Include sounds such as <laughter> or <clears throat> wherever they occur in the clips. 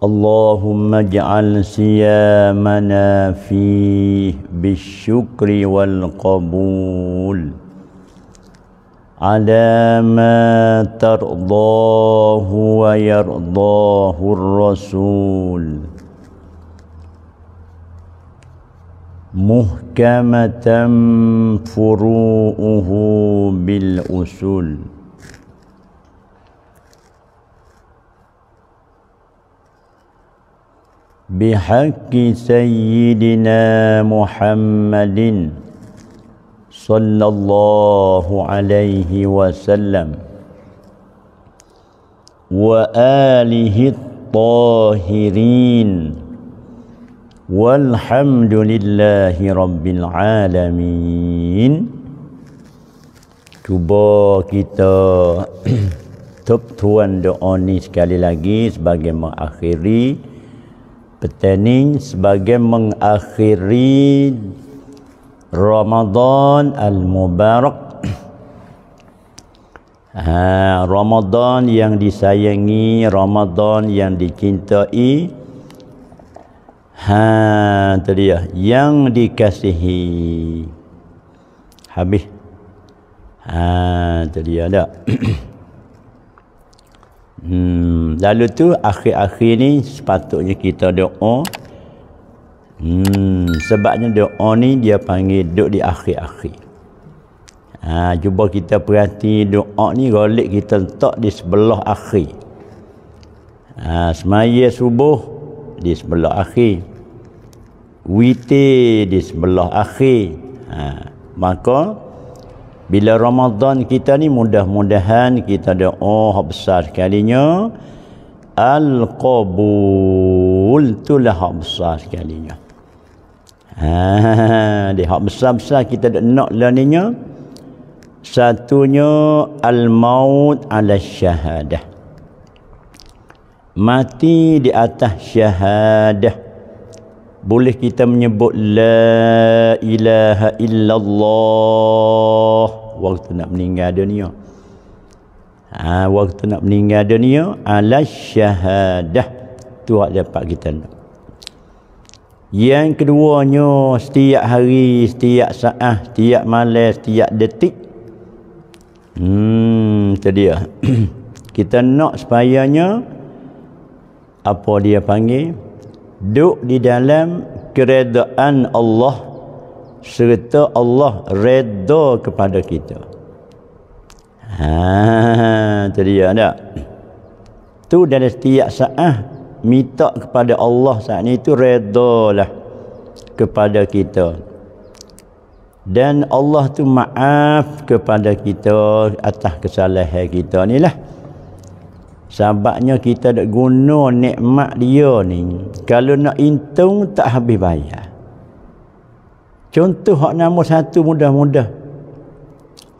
اللهم اجعل صيامنا فيه بالشكر والقبول على ما ترضاه ويرضاه الرسول. محكمة فروؤه بالأصول. بحق سيدنا محمد صلى الله عليه وسلم وآله الطاهرين والحمد لله رب العالمين Cuba kita tub tuan doa ni sekali lagi sebagai mengakhiri petani sebagai mengakhiri Ramadan al-Mubarak. <clears throat> Ha, Ramadan yang disayangi Ramadan yang dicintai. Ha tu dia. Yang dikasihi. Habis. Ha tu dia dak <clears throat> Hmm, lalu tu akhir-akhir ni sepatutnya kita doa. Hmm, sebabnya doa ni dia panggil duduk di akhir-akhir. Ha, cuba kita perhati doa ni golek kita letak di sebelah akhir. Ha, semaya subuh di sebelah akhir. Witir di sebelah akhir. Ha, maka bila Ramadan kita ni mudah-mudahan kita doa hak besar sekalinya al-qabul itulah hak besar sekalinya. Ha, di hak besar-besar kita nak laninya satunya al-maut ala syahadah. Mati di atas syahadah boleh kita menyebut la ilaha illallah? Waktu nak meninggal dunia. Ha, waktu nak meninggal dunia ala syahadah. Tu hak dapat kita nak. Yang keduanya setiap hari setiap saat setiap malam setiap detik. Hmm itu dia. <clears throat> Kita nak supayanya apa dia panggil duduk di dalam keredaan Allah serta Allah reda kepada kita. Ha, tu dia tak? Tu dalam setiap saat minta kepada Allah saat ni tu redalah kepada kita. Dan Allah tu maaf kepada kita atas kesalahan kita ni lah. Sebabnya kita nak guna nikmat dia ni. Kalau nak hitung tak habis bayar. Contoh hak nama satu mudah-mudah.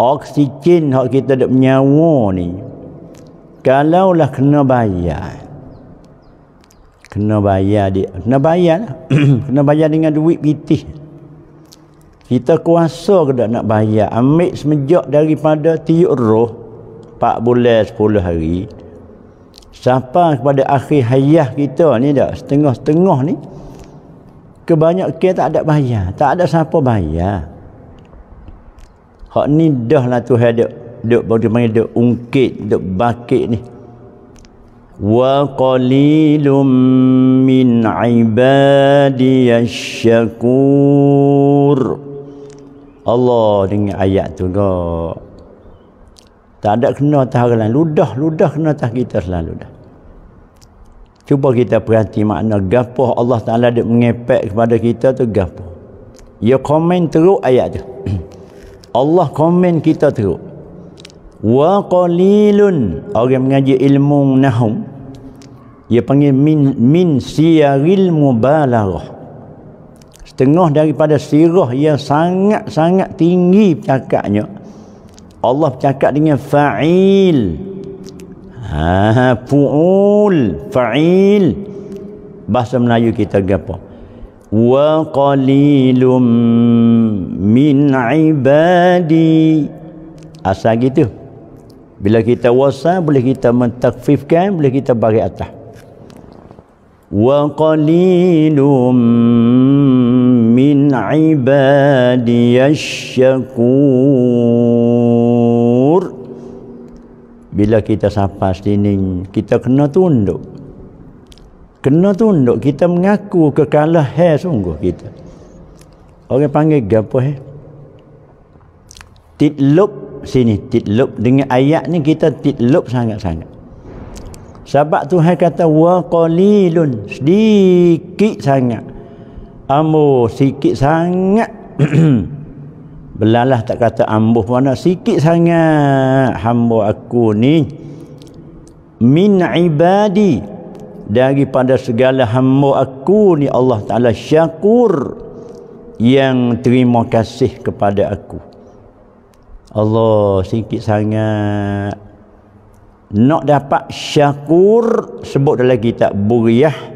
Oksigen hak kita nak menyawa ni. Kalaulah kena bayar. Kena bayar dia. Kena bayar lah. <clears throat> kena bayar dengan duit pitih. Kita kuasa ke tak nak bayar. Ambil semenjak daripada tiuk roh. 4 bulan 10 hari sampai kepada akhir hayat kita ni dah setengah-setengah ni kebanyakan tak ada bayar. Tak ada siapa bayar. Hak ni dah lah tu ada duk bagi panggil duk ungkit duk bakit ni. Wa qalilum min ibadiyasyakur Allah dengan ayat tu kau tak ada kena atas orang lain. Ludah, ludah kena atas kita selalu dah. Cuba kita perhati makna gapoh Allah Ta'ala dia mengepek kepada kita tu gapoh. Ya komen teruk ayat tu. <clears throat> Allah komen kita teruk. Wa qalilun orang mengaji ilmu nahum dia panggil min min siyaril mubalaghah. Setengah daripada sirah yang sangat-sangat tinggi cakapnya Allah bercakap dengan fa'il. Ha fu'ul fa'il. Bahasa Melayu kita gapo? Wa qalilum min ibadi. Asal gitu. Bila kita wasa boleh kita mentakfifkan boleh kita bagi atas. Wa qalilum min ibadiyash syakur. Bila kita sampai sini kita kena tunduk. Kena tunduk kita mengaku kekalahan sungguh kita. Orang panggil gapo eh titlub sini titlub dengan ayat ni kita titlub sangat-sangat. Sebab Tuhan kata wa qalilun. Sedikit sangat ambo sikit sangat. <clears throat> Belalah tak kata ambuh mana sikit sangat. Hamba aku ni min ibadi. Daripada segala hamba aku ni Allah Taala syakur yang terima kasih kepada aku. Allah sikit sangat. Nak dapat syakur sebut dalam kitab Buriyah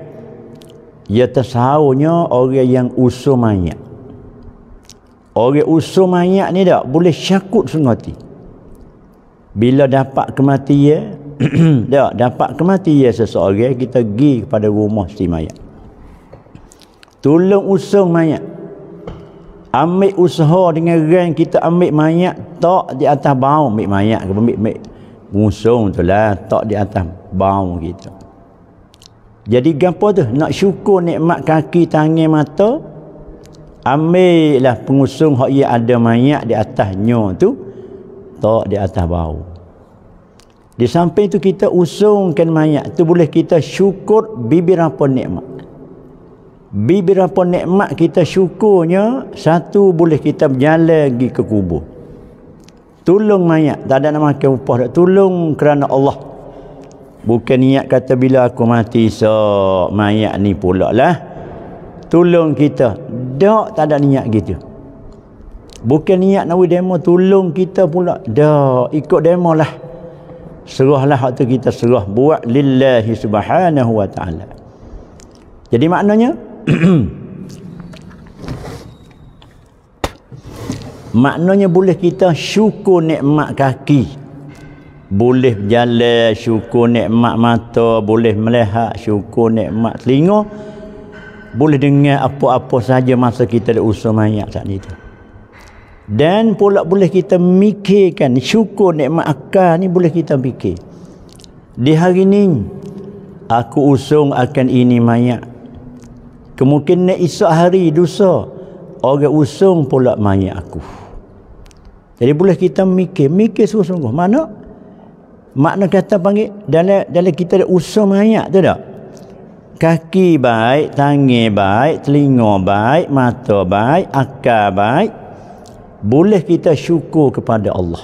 ia tersahaunya orang yang usul mayat orang usul mayat ni tak boleh syakut sungguh bila dapat kematian <clears throat> tak dapat kematian seseorang kita pergi kepada rumah si mayat tolong usung mayat ambil usaha dengan rang kita ambil mayat tak di atas bau ambil mayat ke ambil, ambil. Ngusung tu lah tak di atas bau kita jadi gapo tu? Nak syukur nikmat kaki tangan mata? Ambillah pengusung hak ia ada mayat di atasnya tu tak di atas bau. Di samping tu kita usungkan mayat tu boleh kita syukur bibir apa nikmat. Bibir apa nikmat kita syukurnya satu boleh kita berjalan pergi ke kubur. Tolong mayat tak ada nak makan upah tak tolong kerana Allah bukan niat kata bila aku mati so mayat ni pula lah. Tolong kita. Tak tak ada niat gitu. Bukan niat nak demo tolong kita pula. Tak ikut demo lah. Serahlah waktu kita serah buat lillahi subhanahu wa ta'ala. Jadi maknanya <clears throat> maknanya boleh kita syukur nikmat kaki boleh berjalan syukur nikmat mata boleh melihat syukur nikmat telinga boleh dengar apa-apa saja masa kita ada usaha mayat saat itu dan pula boleh kita mikirkan syukur nikmat akal ni boleh kita fikir di hari ni aku usung akan ini mayat kemungkinan esok hari dosa orang usung pula mayat aku jadi boleh kita mikir, mikir sungguh-sungguh. Mana? Makna kata panggil dalam dalam kita ada usaha mayat tu tak? Kaki baik, tangan baik, telinga baik, mata baik, akal baik. Boleh kita syukur kepada Allah.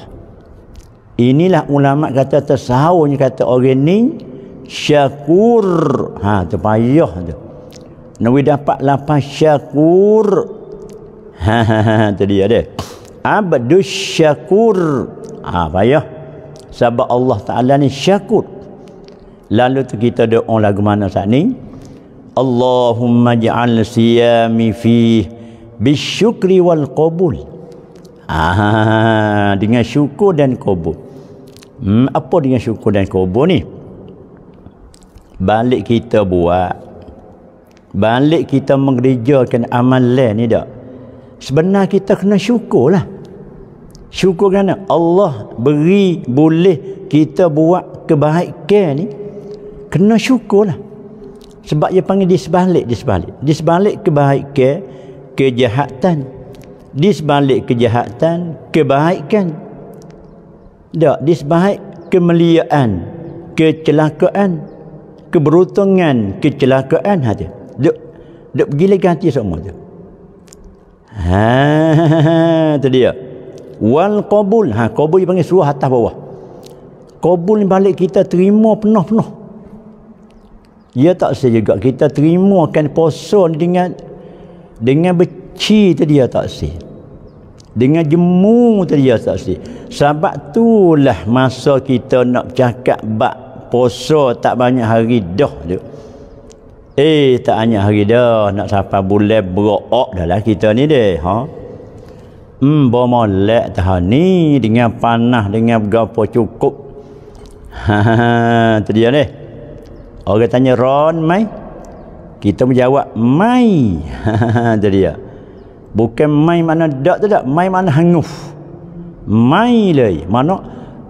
Inilah ulama kata tersahurnya kata orang ni syakur. Ha tu payah tu. Nawi dapat lapan syakur. Ha ha ha tu dia dia abdus syakur ha, payah sebab Allah Ta'ala ni syakur lalu tu kita doa lagu mana saat ni? Allahumma ja'al siyami fi bisyukri wal qabul. Ah dengan syukur dan qabul. Hmm, apa dengan syukur dan qabul ni? Balik kita buat. Balik kita mengerjakan amalan ni tak? Sebenar kita kena syukur lah syukur kerana Allah beri boleh kita buat kebaikan ni. Kena syukur lah sebab dia panggil di sebalik di sebalik di sebalik kebaikan kejahatan. Di sebalik kejahatan kebaikan. Tak di sebalik kemeliaan kecelakaan keberuntungan kecelakaan hati duk duk gila ganti semua tu. Ha, <laughs> tu dia. Wal qabul. Ha, qabul panggil suruh atas bawah. Qabul balik kita terima penuh-penuh. Ya tak sah juga kita terima kan puasa dengan dengan beci tu dia tak sah. Dengan jemu tu dia tak sah. Sebab itulah masa kita nak cakap bab puasa tak banyak hari dah tu. Eh tak hanya hari dah nak sampai bulan berok dah lah kita ni deh ha. Bawa molek tahun ni dengan panah dengan gapo cukup. Ha tu dia deh. Orang tanya ron mai. kita menjawab mai. Jadi ya bukan mai mana dak tu tak mai mana hanguf. Mai lai mana?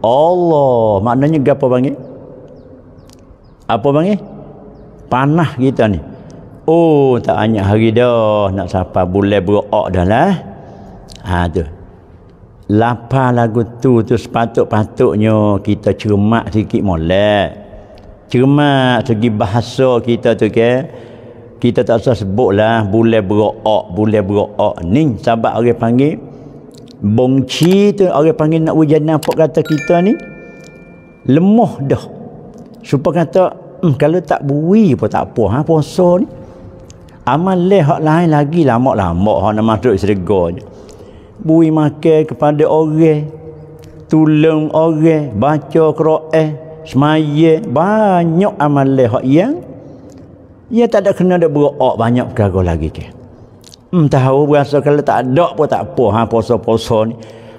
Allah. Maknanya gapo panggil? Apa panggil? Panah kita ni. Oh tak hanya hari dah nak sampai bulan berok dah lah ha tu. Lapar lagu tu tu sepatut-patutnya kita cermat sikit molek. Cermat segi bahasa kita tu ke? Kita tak usah sebutlah bulan berok bulan berok ni sebab orang panggil bongci tu orang panggil nak ujian apa kata kita ni. Lemah dah. Supaya kata hmm, kalau tak bui pun tak apa ha puasa ni. Amal leh hak lain lagi lama-lama hak nak masuk syurga bui makan kepada orang tolong orang baca Quran semaya banyak amal leh yang ia tak ada kena ada berok banyak perkara lagi ke. Hmm, tahu berasa kalau tak ada pun tak apa ha puasa-puasa ni.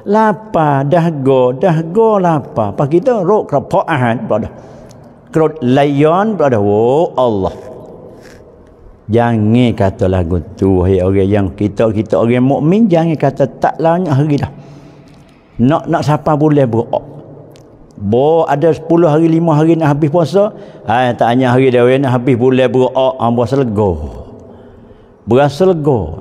Lapar, dahgo, dahgo lapar. Pak kita rok kerapaan pada. Kerot layon pada oh Allah. Jangan kata lagu tu hai orang yang kita kita orang mukmin jangan kata tak lawan hari dah. Nak nak siapa boleh berok. Bo ada 10 hari 5 hari nak habis puasa. Ha tak hanya hari dia nak habis berok am puasa lego. Berasa lego.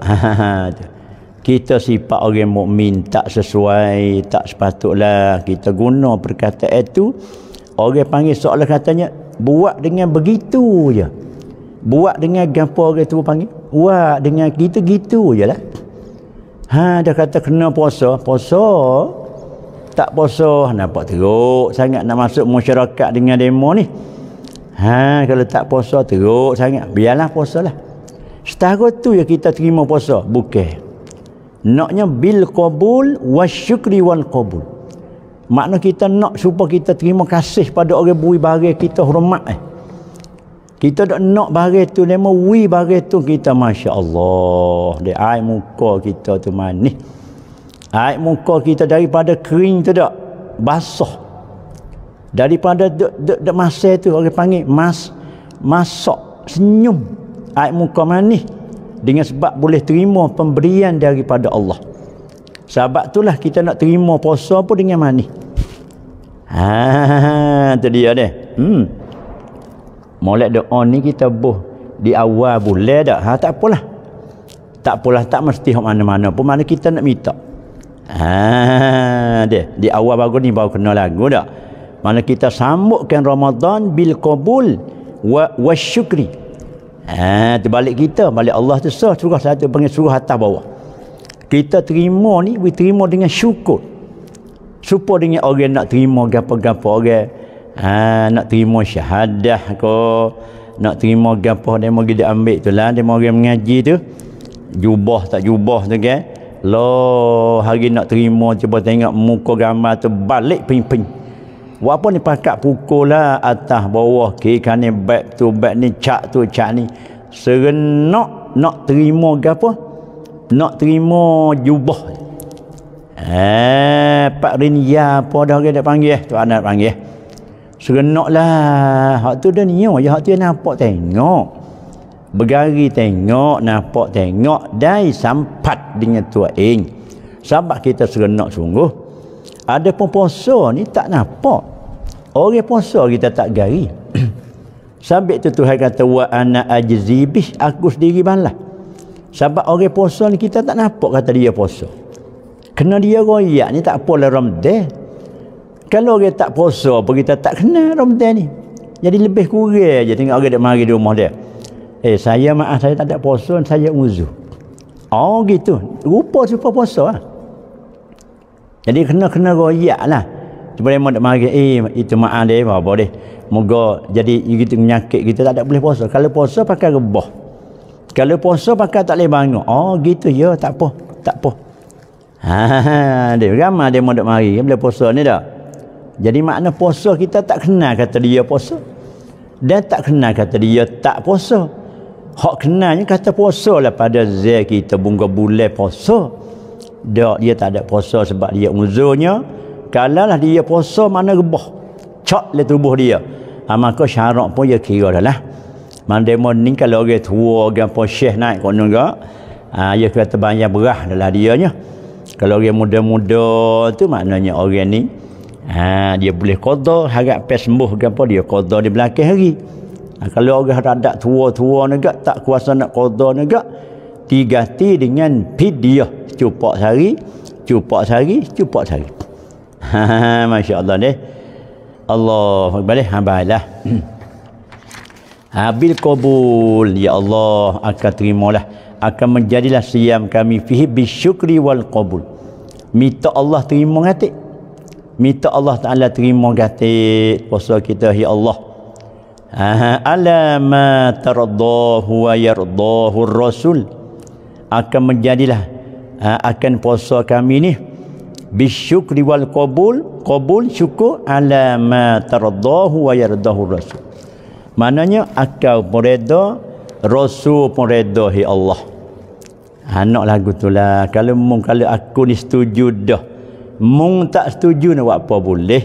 <laughs> kita sifat orang mukmin tak sesuai, tak sepatutlah kita guna perkataan itu. Orang panggil soalan katanya buat dengan begitu je. Buat dengan gapo orang tu panggil? Buat dengan gitu-gitu je lah. Ha dia kata kena puasa, puasa tak puasa nampak teruk sangat nak masuk masyarakat dengan demo ni. Ha kalau tak puasa teruk sangat. Biarlah puasalah. Setara tu ya kita terima puasa. Bukan naknya bil qabul wasyukri wal qabul. Makna kita nak supaya kita terima kasih pada orang bui bagi kita hormat eh kita tak nak bagi tu lemo wi bagi tu kita masya-Allah dia ai muka kita tu manis Air muka kita daripada kering tu tak basah. Daripada de, masa tu orang panggil mas masak senyum. Air muka manis dengan sebab boleh terima pemberian daripada Allah. Sebab itulah kita nak terima puasa pun dengan manis. Ha, tu dia deh. Hmm. Molek doa ni kita buh di awal boleh tak? Ha tak apalah. Tak apalah tak mesti hok mana-mana pun mana kita nak minta. Ha dia di awal bagus ni baru kena lagu dak. Mana kita sambutkan Ramadan bil qabul wa wasyukri. Ha terbalik kita balik Allah tu sah surah satu panggil surah atas bawah. Kita terima ni we terima dengan syukur. Supaya dengan orang nak terima gapo-gapo orang ha nak terima syahadah ko nak terima gapo dia mau dia ambil tu lah dia mau mengaji tu jubah tak jubah tu kan Lo hari nak terima cuba tengok muka gambar tu balik ping-ping. Apa ni pakak pukul lah atas bawah kiri kanan back tu back ni cak tu cak ni. Serenok nak terima apa? Nak terima jubah. Eh, Pak Rinia apa dah dia panggil tu anak panggil. Lah. Hak tu dah ni ya, hak tu nampak tengok. Bergari tengok nampak tengok. Dan sampat dengan tua ing sebab kita serenak sungguh. Ada pun puasa ni tak nampak. Orang puasa kita tak gari. <clears throat> Sampai tu Tuhan kata wa ana ajzibih aku sendiri balas sebab orang puasa ni kita tak nampak kata dia puasa. Kena dia royak ni tak apalah Ramadan kalau orang tak puasa apa kita tak kenal Ramadan ni jadi lebih kurang je tengok orang dia mari di rumah dia Eh saya maaf saya tak ada puasa saya uzu. Oh gitu. Rupa rupa puasa lah. Jadi kena kena royak lah. Supaya mau nak mari eh itu maaf dia apa boleh. Moga jadi gitu menyakit kita tak ada boleh puasa. Kalau puasa pakai rebah. Kalau puasa pakai tak boleh bangun. Oh gitu ya tak apa. Tak apa. <laughs> Ha dia ramai dia mau nak mari boleh puasa ni dah. Jadi makna puasa kita tak kenal kata dia puasa. Dan tak kenal kata dia tak puasa. Hak kenalnya kata puasa lah pada zai kita bunga bulan puasa. Dia dia tak ada puasa sebab dia uzurnya. Kalau lah dia puasa mana rebah. Cak le tubuh dia. Ha, maka syarat pun dia kira dah lah. Mandemo ni kalau orang tua orang apa syekh naik konon ke ha, dia kata banyak berah adalah dia nya kalau orang muda-muda tu maknanya orang ni ha, dia boleh qada harap pas sembuh apa dia qada di belakang hari. Ha, kalau orang ada tua-tua negak tak kuasa nak qada negak diganti dengan fidyah. Cupak sehari cupak sehari cupak sehari. Ha, <laughs> masya-Allah deh. Allah boleh ha baiklah. <clears throat> Habil qabul ya Allah akan terimalah. Akan menjadilah siam kami. Fihi bisyukri wal qabul. Minta Allah terima hati. Minta Allah Taala terima hati puasa kita ya Allah. Ha ala ma tardahu wa yardahu rasul akan menjadilah ha, akan puasa kami ni bisyukri wal qabul qabul syukur ala ma tardahu wa yardahu rasul Maknanya akal pun reda, rasul pun reda hi Allah. Anak lagu tu lah. Kalau kalau aku ni setuju dah. Mung tak setuju nak buat apa boleh.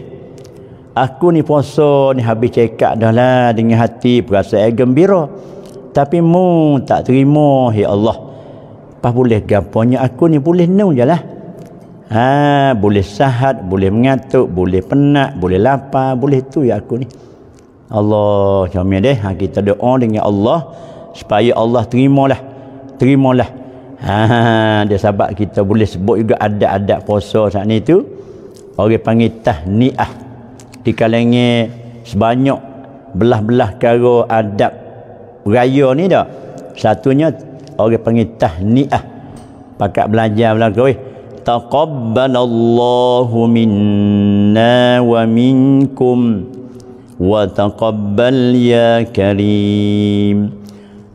Aku ni puasa ni habis cekak dah lah dengan hati perasaan gembira. Tapi mung tak terima hi Allah. Apa boleh gampangnya aku ni boleh nu je lah. Ha, boleh sahat, boleh mengatuk, boleh penat, boleh lapar, boleh tu ya aku ni. Allah comel deh ha, kita doa dengan Allah supaya Allah terimalah terimalah Haa, dia sahabat kita boleh sebut juga adat-adat puasa saat ni tu. Orang panggil tahniah. Di kalengi sebanyak belah-belah karo adat raya ni dah. Satunya orang panggil tahniah. Pakat belajar belakang. Eh, Taqabbalallahu minna wa minkum wa taqabbal ya karim.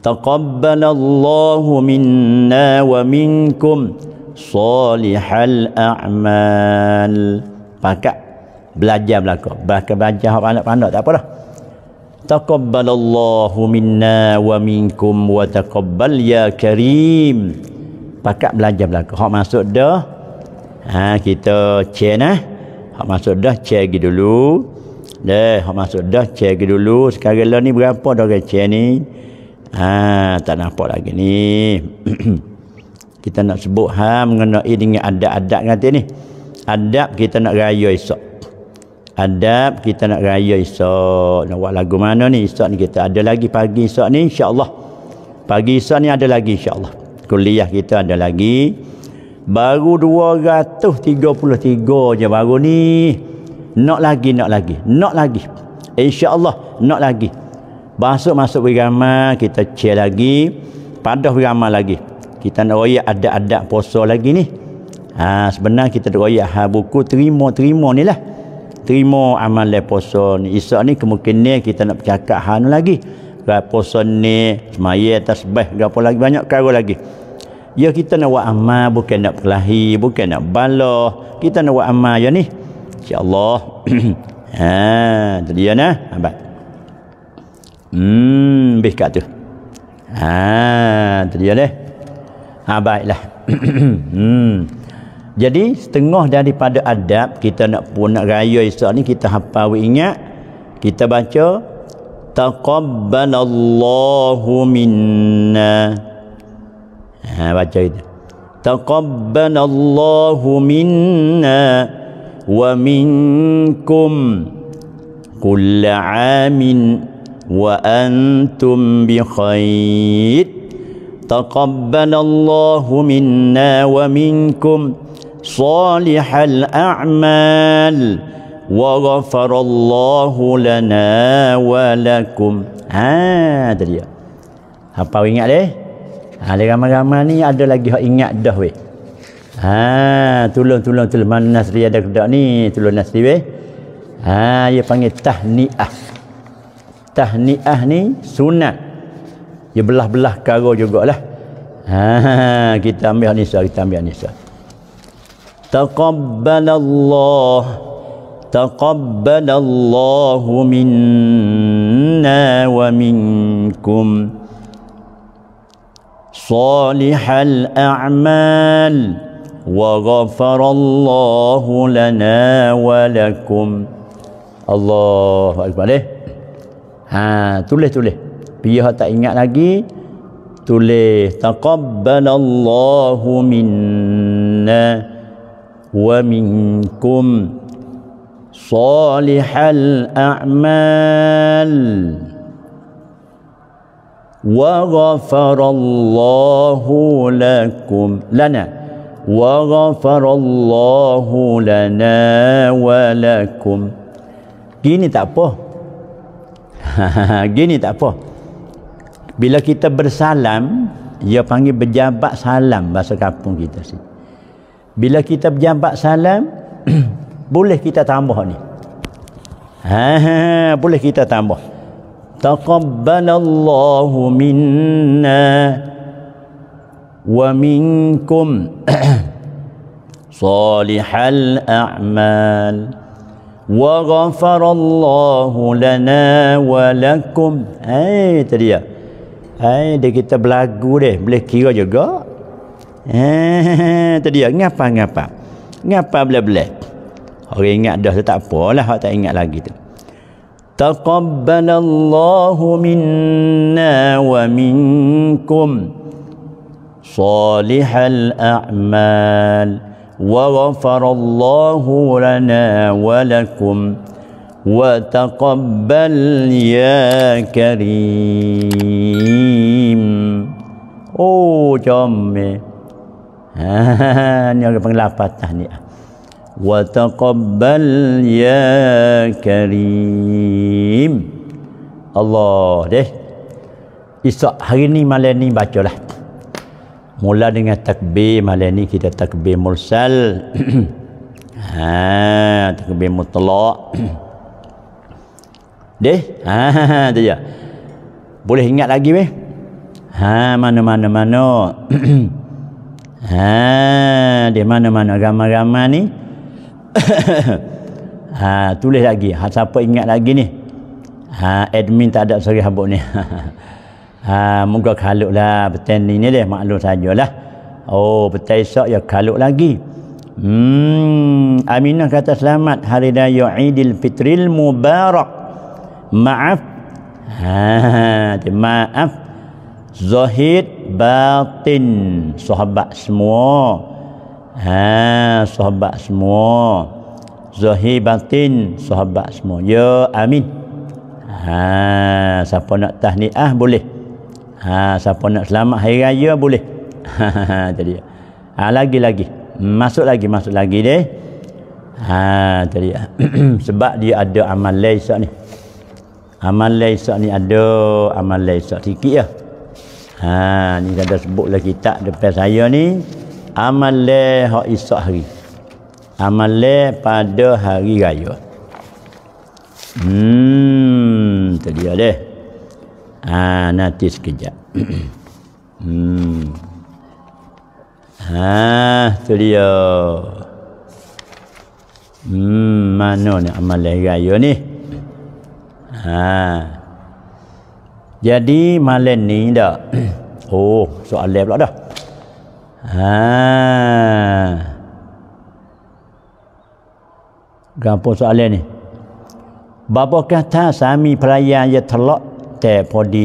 تقبل الله منا ومنكم صالح الأعمال pakat belajar belaka bahkan belajar hak pandai-pandai tak apa dah taqabbalallahu minna wa minkum wa taqabbal ya karim pakat belajar belaka hak masuk dah ha kita share nah hak masuk dah share lagi dulu Dah, masuk dah cek dulu. Sekarang lah ni berapa dah cek ni? Ha, tak nampak lagi ni. <clears throat> kita nak sebut ha mengenai dengan adab-adab kata ni. Adab kita nak raya esok. Adab kita nak raya esok. Nak buat lagu mana ni? Esok ni kita ada lagi pagi esok ni insya-Allah. Pagi esok ni ada lagi insya-Allah. Kuliah kita ada lagi. Baru 233 je baru ni nak lagi nak lagi nak lagi insyaallah nak lagi masuk masuk beramal kita cek lagi. Padah beramal lagi. Kita nak royak ada-ada puasa lagi ni. Ha sebenarnya kita nak royak ha buku terima terima ni lah. Terima amal puasa ni. Esok ni kemungkinan kita nak bercakap ha lagi. Puasa ni semaya tasbih apa lagi banyak kara lagi. Ya kita nak buat amal bukan nak perlahi bukan nak bala kita nak buat amal ya ni. InsyaAllah. <clears throat> ha, tu dia nah. Abad. Hmm, lebih kat tu. Ha, tu dia deh. Ha, baiklah. <clears throat> hmm. Jadi setengah daripada adab kita nak pun nak raya esok ni kita hafal ingat kita baca taqabbalallahu minna ha baca itu taqabbalallahu minna wa antum bi khair taqabbalallahu minna wa minkum salihal a'mal wa ghafarallahu lana wa lakum. Ha tu dia. Apa ingat deh? ha le ramai-ramai ni ada lagi hak ingat dah weh. Ha tolong tolong tolong. Mana nasri ada kedak ni? Tolong nasri weh. Ha dia panggil tahniah tahniah ni sunat. Dia belah-belah karo jugalah. Haa, kita ambil Anissa kita ambil Anissa taqabbalallah taqabbalallahu minna wa minkum. Salihal a'mal wa ghafarallahu lana wa lakum. Allah Akbar eh? Ha tulis tulis. Pihak tak ingat lagi tulis taqabbalallahu minna wa minkum salihal a'mal wa ghafarallahu lakum lana wa ghafarallahu lana wa lakum. Gini tak apa <laughs> gini tak apa bila kita bersalam, dia panggil berjabat salam bahasa kampung kita sini. Bila kita berjabat salam, <clears throat> boleh kita tambah ni. <laughs> Boleh kita tambah. Taqabbalallahu minna wa minkum <clears throat> salihal a'mal wa ghafarallahu lana wa lakum. Hai, itu dia. Hai, dia kita berlagu deh, boleh kira juga. Eh, tadi ngapa ngapa? Ngapa boleh-boleh? Orang ingat dah tak apalah, hak tak ingat lagi tu. Taqabbalallahu minna wa minkum salihal a'mal wa ghafarallahu lana wa lakum وتقبل يا كريم Oh comel ha, Ni orang panggil lapatah ni Wa taqabbal ya karim Allah deh Isak hari ni malam ni bacalah Mula dengan takbir malam ni kita takbir mursal <clears throat> ha, takbir mutlak <clears throat> Deh, ha tu je. Boleh ingat lagi weh? Ha mana mana mana. ha di mana mana gambar-gambar ni. <clears throat> ha tulis lagi. Ha siapa ingat lagi ni? Ha admin tak ada sorry habuk ni. <laughs> ha moga kaluklah betul ni ni deh maklum sajalah. Oh betul esok ya kaluk lagi. Hmm Aminah kata selamat hari raya Aidil Fitril Mubarak. Maaf. Ha maaf. Zahid batin. Sahabat semua. Ha sahabat semua. Zahid batin sahabat semua. Ya amin. Ha siapa nak tahniah boleh ha siapa nak selamat hari raya boleh. Ha <laughs> jadi ha lagi lagi. Masuk lagi masuk lagi deh ha tadi <clears throat> sebab dia ada amal lain ni. Amal laisak ni ada amal laisak sikit ya ha ni ada sebutlah kitab depan saya ni. Amal le hak isak hari. Amal pada hari raya. Hmm tu dia deh ha nanti sekejap <clears throat> hmm ha tu dia hmm mana ni amal raya ni Ha. Jadi malam ni dak. <clears throat> Oh, soalan pula dah. Ha. Gapo soalan ni? Bapa kata sami perayaan ya แต่พอดี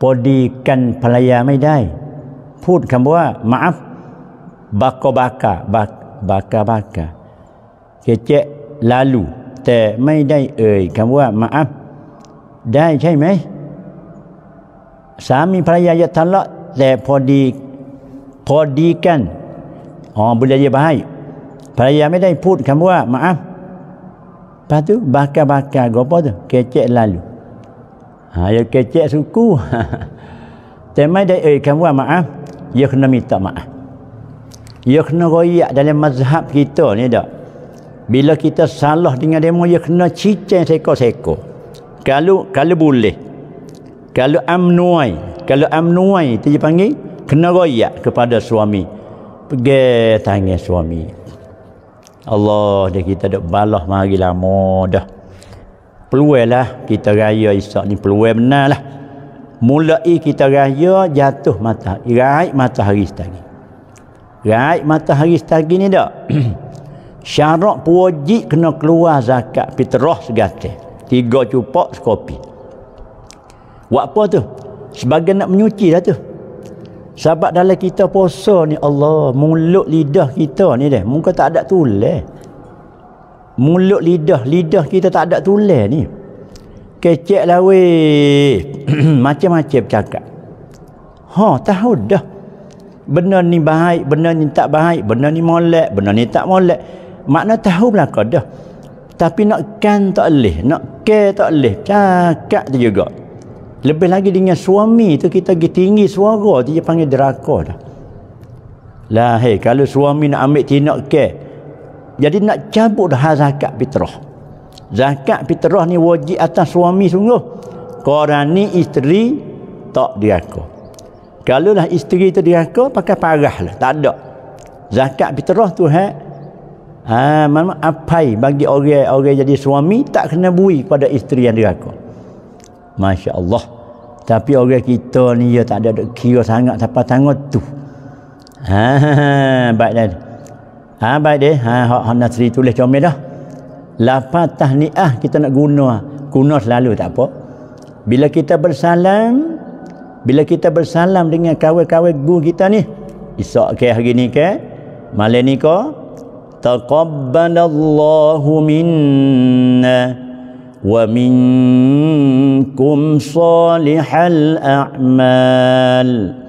พอดีกันภรรยาไม่ได้ พูดคำว่ามาฟบากบากะบากบากบากะเกเจลาลูแต่ไม่ได้เอ่ยคำว่ามาอัพได้ใช่ไหม สามีภรรยาจะทะเลาะแต่พอดี พอดีกันอ๋อบุญยบายภรรยาไม่ได้พูดคำว่ามาอัพปะตุบากาบากาก็ปอดเกเจลาลู Ha, ya kecek suku. <laughs> Tapi mai dia eh kamu maaf, ya kena minta maaf. Ya kena royak dalam mazhab kita ni dak? Bila kita salah dengan demo ya kena cicing seko-seko. Kalau kalau boleh. Kalau amnuai kalau amnuai itu dipanggil kena royak kepada suami. Pergi tanya suami. Allah dia kita dak balah mari lama dah peluailah kita raya Isak ni peluai benar lah. Mulai kita raya jatuh mata raih matahari setagi. Raih matahari setagi ni dak? <clears throat> Syarat wajib kena keluar zakat fitrah segatil tiga cupak sekopi buat apa tu? Sebagai nak menyuci dah tu. Sebab dalam kita puasa ni Allah mulut lidah kita ni deh. Muka tak ada tulis mulut lidah lidah kita tak ada tulis ni. Kecek lah weh. <clears throat> Macam-macam cakap. Ha tahu dah. Benda ni baik benda ni tak baik benda ni molek benda ni tak molek. Makna tahu belaka dah. Tapi nak kan tak boleh nak care tak boleh cakap tu juga. Lebih lagi dengan suami tu kita pergi tinggi suara tu dia panggil deraka dah. Lah hey, kalau suami nak ambil tindak ke jadi nak cabut dah zakat fitrah. Zakat fitrah ni wajib atas suami sungguh. Korang ni isteri tak diraka. Kalau lah isteri tu diraka pakai parah lah. Tak ada. Zakat fitrah tu ha, ha mana apai bagi orang orang jadi suami tak kena bui pada isteri yang diraka. Masya Allah. Tapi orang kita ni ya tak ada kira sangat siapa tanggut tu. Ha, <laughs> baik dah. Ha baik dia, ha hak ha, Nasri tulis comel dah. Lafaz tahniah kita nak guna, guna selalu tak apa. Bila kita bersalam, bila kita bersalam dengan kawan-kawan guru kita ni, esok ke hari ni ke, malam ni ke, taqabbalallahu minna wa minkum salihal a'mal.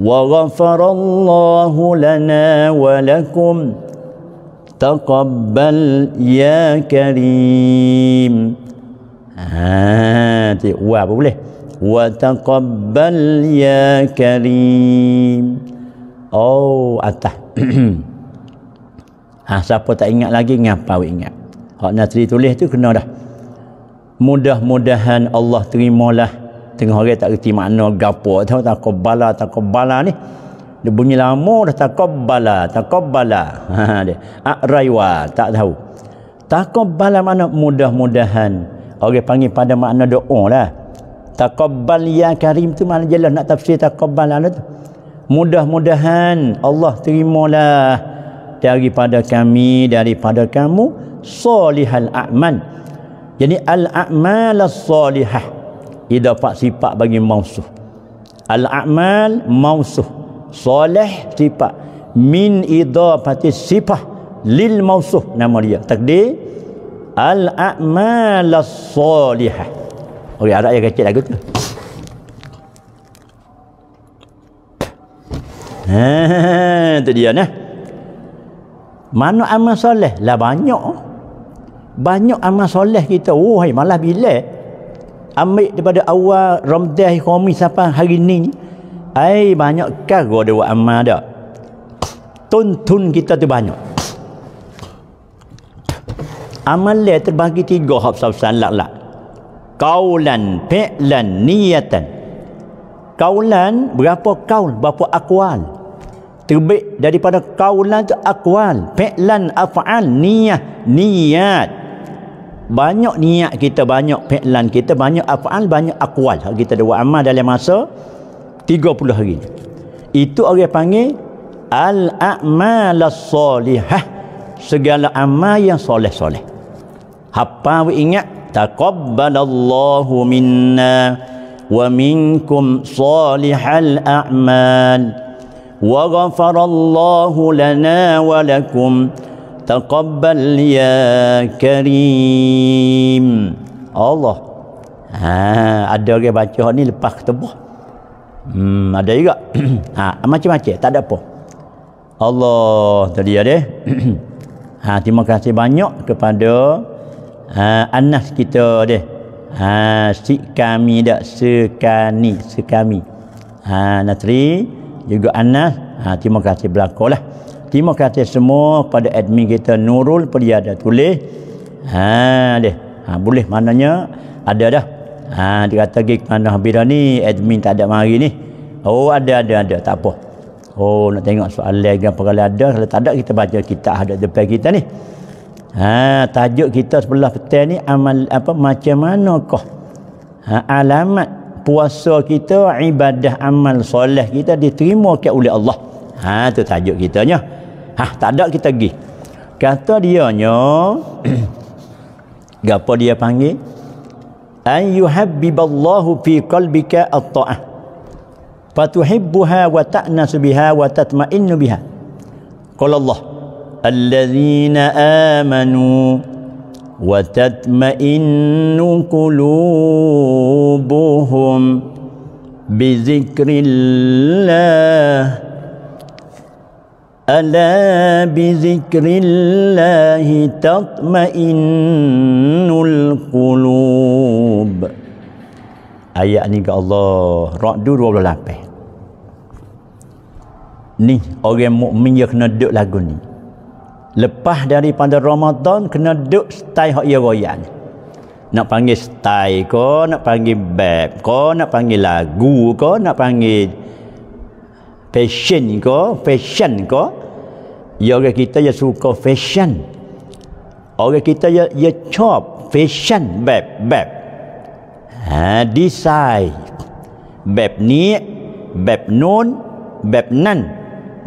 وغفر الله لنا ولكم تقبل يا كريم ها wa boleh wa taqabbal ya karim oh atas ha siapa tak ingat lagi ngapa ingat Hak Nasri tulis tu kena dah. Mudah-mudahan Allah terimalah tengah orang tak reti makna gapo tahu tak qabala tak qabala ni. Dia bunyi lama dah tak qabala, tak qabala. <laughs> Ha dia. Akraiwa tak tahu. Tak qabala mana mudah-mudahan. Orang panggil pada makna doa lah. Taqabbal ya karim tu mana jelas nak tafsir taqabbal lah tu. Mudah-mudahan Allah terimalah daripada kami daripada kamu salihal a'man jadi al a'mal ida pak sifat bagi mausuh. Al a'mal mausuh. Salih sifat. Min idafati sifah lil mausuh. Nama dia. Takdir. Al a'mal salihah okey ada yang kecil lagu tu. Ha, tu dia nah. Mana amal soleh? Lah banyak. Banyak amal soleh kita. Oh hai malah bila ambil daripada awal Ramadan Khamis sampai hari ni ai banyak karo dia buat amal dak tuntun kita tu banyak. Amal terbagi tiga hab salat lah kaulan fi'lan niyatan. Kaulan berapa kaul berapa akwal? Terbit daripada kaulan tu akwal fi'lan af'al niyah niat banyak niat kita banyak fi'lan kita banyak af'al banyak akwal kita ada buat amal dalam masa 30 hari. Itu orang panggil al-a'mal salihah segala amal yang soleh-soleh. Apa ingat? Taqabbalallahu minna wa minkum salihal a'mal. Wa ghafarallahu lana wa lakum taqabbal ya karim. Allah. Ha ada orang baca ni lepas ketebah hmm ada juga. <clears throat> Ha macam-macam tak ada apa. Allah tadi ada. <clears throat> Ha terima kasih banyak kepada ha, anas kita deh ha si kami dak sekani sekami ha natri juga anas. Ha terima kasih belakolah Terima kasih semua pada admin kita Nurul dia ada tulis. Ha deh. Ha boleh maknanya ada dah. Ha dia kata gig mana bila ni admin tak ada mari ni. Oh ada ada ada tak apa. Oh nak tengok soalan apa kalau ada kalau tak ada kita baca kita ada depan kita ni. Ha tajuk kita sebelah petang ni amal apa macam manakah ha, alamat puasa kita ibadah amal soleh kita diterima ke oleh Allah. Ha tu tajuk kitanya. Ha tak ada kita pergi. Kata dia nya <clears throat> gapo dia panggil? an yuhabbiballahu fi qalbika at-ta'ah fatuhibbuha wa ta'nasu biha wa tatma'innu biha qala Allah alladzina amanu wa tatma'innu qulubuhum bi zikrillah ألا بذكر الله تطمئن القلوب ayat ni ke Allah Ra'du 28 ni orang mukmin yang kena duduk lagu ni lepas daripada Ramadan kena duduk style hak ia royak ni nak panggil style ko nak panggil bab ko nak panggil lagu ko nak panggil fashion ko fashion ko ya orang kita yang suka fashion. Orang kita yang ya chop fashion bab bab ha design. Bab ni bab nun bab nan.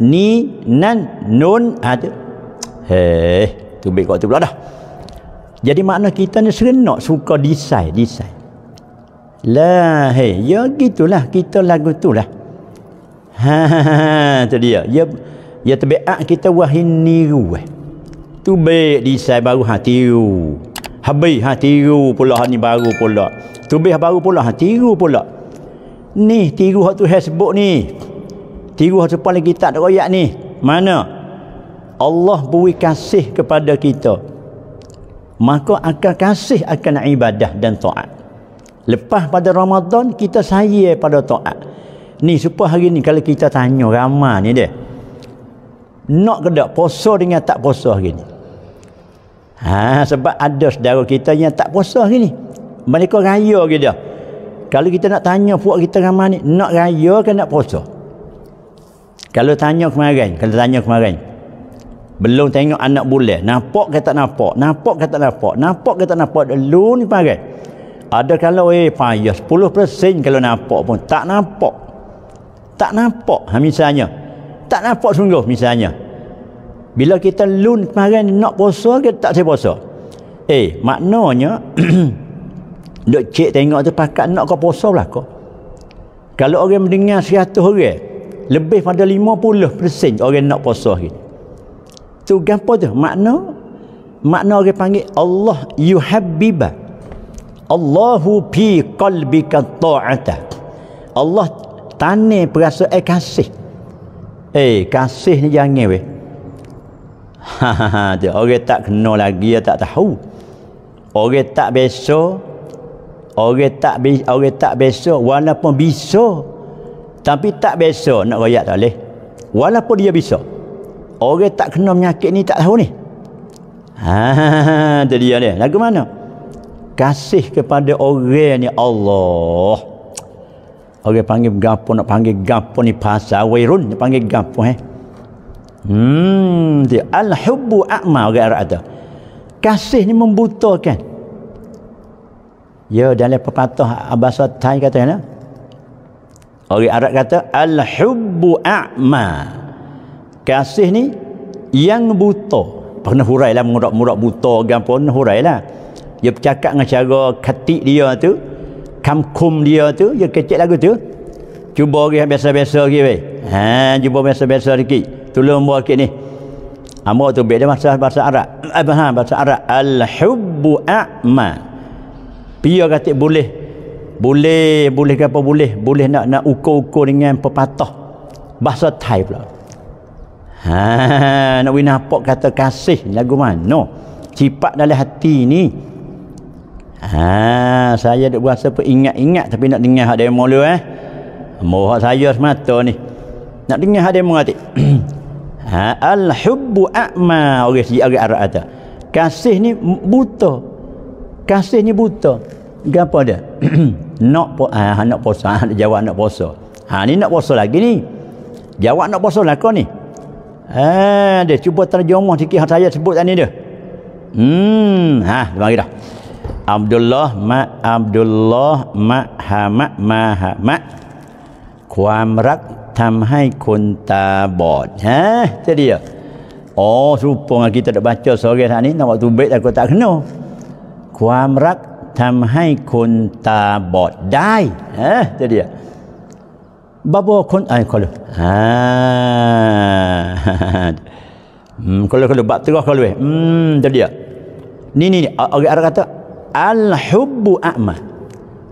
Ni nan nun ha tu. Heh tu baik kau tu pula dah. Jadi makna kita ni serenok suka design design. Lah hei ya gitulah kita lagu tu lah. Ha, ha, ha tu dia. Ya ya tabiat kita wahin niru eh. Tu baik desain baru ha tiru. Habis ha tiru pula ni baru pula. Tu baik baru pula ha tiru pula. Ni tiru hak tu sebut ni. Tiru hak paling kita tak royak ni. Mana? Allah beri kasih kepada kita. Maka akan kasih akan ibadah dan taat. Lepas pada Ramadan kita sayang pada taat. Ni supaya hari ni kalau kita tanya ramai ni dia nak ke tak? Puasa dengan tak puasa hari ni. Ha, sebab ada saudara kita yang tak puasa hari ni. Mereka raya ke dia? Kalau kita nak tanya puak kita ramai ni nak raya ke nak puasa? Kalau tanya kemarin kalau tanya kemarin. Belum tengok anak bulan nampak ke tak nampak? Nampak ke tak nampak? Nampak ke tak nampak? Dulu ni kemarin. Ada kalau eh payah 10% kalau nampak pun. Tak nampak. Tak nampak. Ha, misalnya tak nampak sungguh misalnya. Bila kita lun kemarin nak puasa ke tak saya puasa? Eh maknanya <clears throat> duk cek tengok tu pakat nak kau puasa kau. Kalau orang mendengar 100 orang lebih pada 50% orang nak puasa ni tu gapo tu? Makna makna orang panggil Allah yuhabbiba. Allahu fi qalbika ta'ata. Allah tane perasaan eh, kasih Eh, kasih ni jangan weh. <laughs> Ha orang tak kena lagi dia tak tahu. Orang tak biasa. Orang tak bi orang tak biasa walaupun bisa. Tapi tak biasa nak royak tak boleh. Walaupun dia bisa. Orang tak kena penyakit ni tak tahu ni. <laughs> Ha, dia dia ni. Lagu mana? Kasih kepada orang ni Allah. Orang panggil gapo nak panggil gapo ni pasal wairun dia panggil gapo eh. Hmm, dia al-hubbu a'ma orang Arab tu. Kasih ni membutakan. Ya dalam pepatah bahasa Thai kata ya. Orang Arab kata al-hubbu a'ma. Kasih ni yang buta. Pernah hurai lah murak-murak buta gapo hurai lah. Dia bercakap dengan cara katik dia tu kamkum dia tu dia kecil lagu tu cuba lagi biasa-biasa lagi weh ha cuba biasa-biasa sikit tolong buat sikit ni Amo tu beda bahasa bahasa Arab. Ha bahasa Arab al-hubbu a'ma. Pia kata boleh boleh boleh ke apa boleh boleh nak nak ukur-ukur dengan pepatah bahasa Thai pula. Ha nak win apa kata kasih lagu mana? Cipat dalam hati ni. Ha, saya duk berasa ingat-ingat tapi nak dengar hak demo dulu eh. Mohon saya semata ni. Nak dengar hak demo nanti. <clears throat> ha, al-hubbu a'ma orang si orang Arab kata. Kasih ni buta. Kasih ni buta. Gapo dia? <clears throat> nak po ah nak puasa, ha, <laughs> jawab nak puasa. Ha ni nak puasa lagi ni. Jawab nak puasa lah kau ni. Ha, dia cuba terjemah sikit hak saya sebut tadi dia. Hmm, ha, mari dah. อับดุลลอฮ์มะอับดุลลอฮ์มะฮามะมาฮามะ ความรักทำให้คนตาบอดฮะเจดียว Oh, rupa dengan kita dah baca sore hari ni nak waktu baik aku นความรักทำให้คนตาบอดได้ฮะเจดียวบ้าบอคนไอ้คนเลยฮ่าอืมคนเลยคนเลยบัตรก็คนเลยอืมเจดียวนี่นี่เอาเอาอะไรก ata hubbu a'ma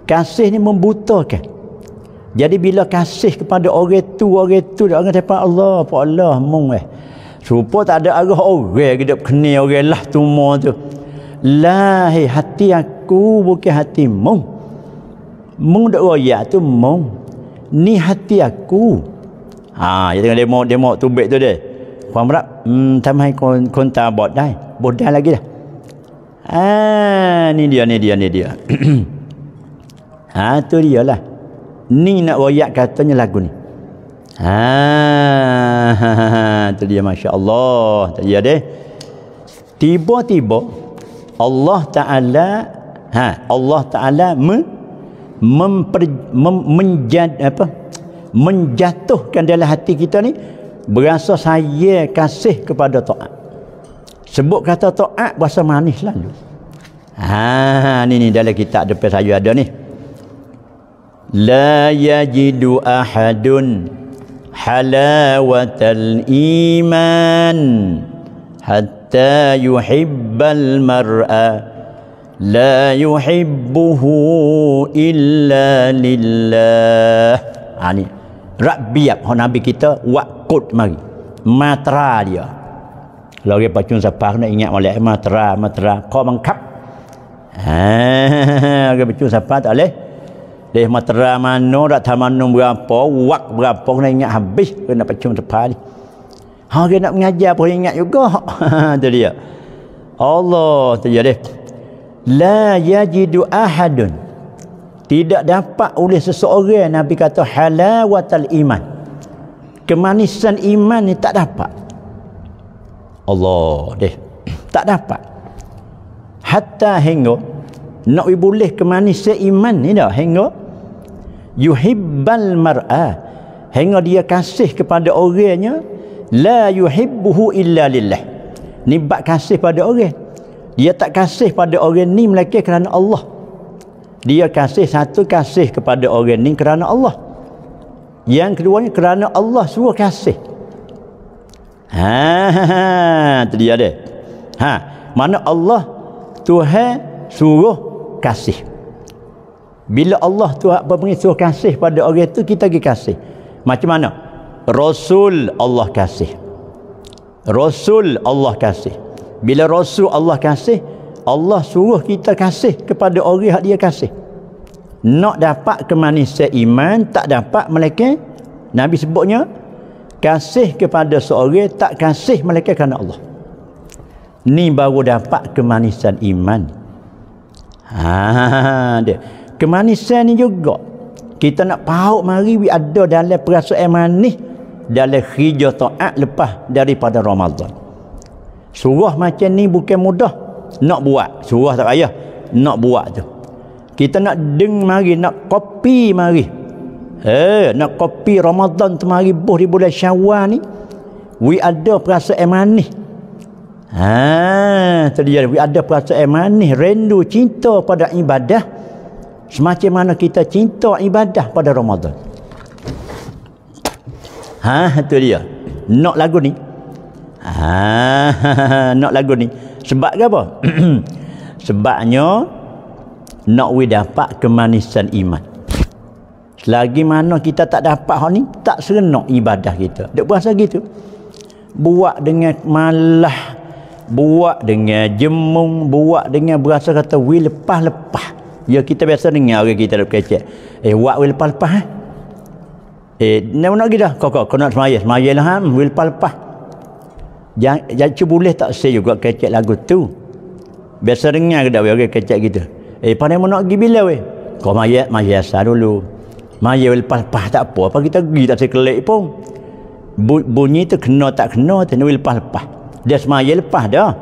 kasih ni membutakan jadi bila kasih kepada orang tu orang tu orang depan Allah apa Allah mung eh Supaya tak ada arah orang hidup kena orang lah tu tu. Lahi hati aku bukan hati mung. Mung dak royak tu mung. Ni hati aku. Ha, ya tengok demo demo tu baik tu deh. Faham tak? Hmm, tamai kon kon ta bot dai. Bodai lagi dah. Ah, ni dia ni dia ni dia. ha, <clears throat> tu dia lah. Ni nak royak katanya lagu ni. Ha, <laughs> tu dia masya-Allah. Tu dia deh. Tiba-tiba Allah Taala ha Allah Taala me, memper, mem, menjad, apa menjatuhkan dalam hati kita ni berasa saya kasih kepada taat. Sebut kata taat berasa manis lalu. Ha ni ni dalam kitab depan saya ada ni. La yajidu ahadun halawatal iman hatta yuhibbal mar'a. La yuhibbuhu illa lillah. Ha ni. Rabiab nabi kita waqut mari. Matra dia kalau dia pacun siapa nak ingat molek matra matra kau mengkap ha <laughs> dia pacun siapa tak boleh Deh matera mana dak tamanu berapa, wak berapa kena ingat habis kena pacung tepat ni. Ha dia nak mengajar pun ingat juga. <laughs> tu dia. Allah tu dia deh. La yajidu ahadun. Tidak dapat oleh seseorang Nabi kata halawatal iman. Kemanisan iman ni tak dapat. Allah deh. Tak dapat. Hatta hingga nak boleh kemanisan iman ni dah. Hingga yuhibbal mar'a. Hingga dia kasih kepada orangnya la yuhibbuhu illa lillah. Ni bab kasih pada orang. Dia tak kasih pada orang ni melainkan kerana Allah. Dia kasih satu kasih kepada orang ni kerana Allah. Yang keduanya kerana Allah suruh kasih ha, ha, ha tu dia dia ha mana Allah Tuhan suruh kasih bila Allah tu apa suruh kasih pada orang itu kita pergi kasih. Macam mana? Rasul Allah kasih. Rasul Allah kasih. Bila Rasul Allah kasih, Allah suruh kita kasih kepada orang yang dia kasih. Nak dapat kemanisan iman tak dapat mereka Nabi sebutnya kasih kepada seorang tak kasih mereka kerana Allah. Ni baru dapat kemanisan iman. Ha dia. Kemanisan ni juga kita nak paut mari we ada dalam perasaan manis dalam hijau taat lepas daripada Ramadan. Surah macam ni bukan mudah nak buat. Surah tak payah nak buat tu. Kita nak deng mari nak kopi mari eh nak kopi Ramadan tu mari buh di bulan Syawal ni we ada perasaan manis ha tadi we ada perasaan manis rindu cinta pada ibadah Semacam mana kita cinta ibadah pada Ramadan. Ha, itu dia. Nak lagu ni. Ha, <laughs> nak lagu ni. Sebab apa? <clears throat> Sebabnya nak we dapat kemanisan iman. Selagi mana kita tak dapat hal ni, tak serenok ibadah kita. Dek puasa gitu. Buat dengan malah, buat dengan jemung, buat dengan berasa kata we lepas-lepas. Ya kita biasa dengar orang kita duk kecek. Eh buat wil lepas-lepas eh. Eh nak nak kita kau kau nak semaya semaya lah ha wil lepas-lepas. Jangan jangan cuba boleh tak say juga kecek lagu tu. Biasa dengar ke dak orang kecek gitu. Eh pandai nak pergi bila weh? Kau maya maya sa dulu. Maya wil lepas-lepas tak apa apa kita pergi tak sekelek pun. Bunyi tu kena tak kena tu wil lepas-lepas. Dia semaya lepas dah.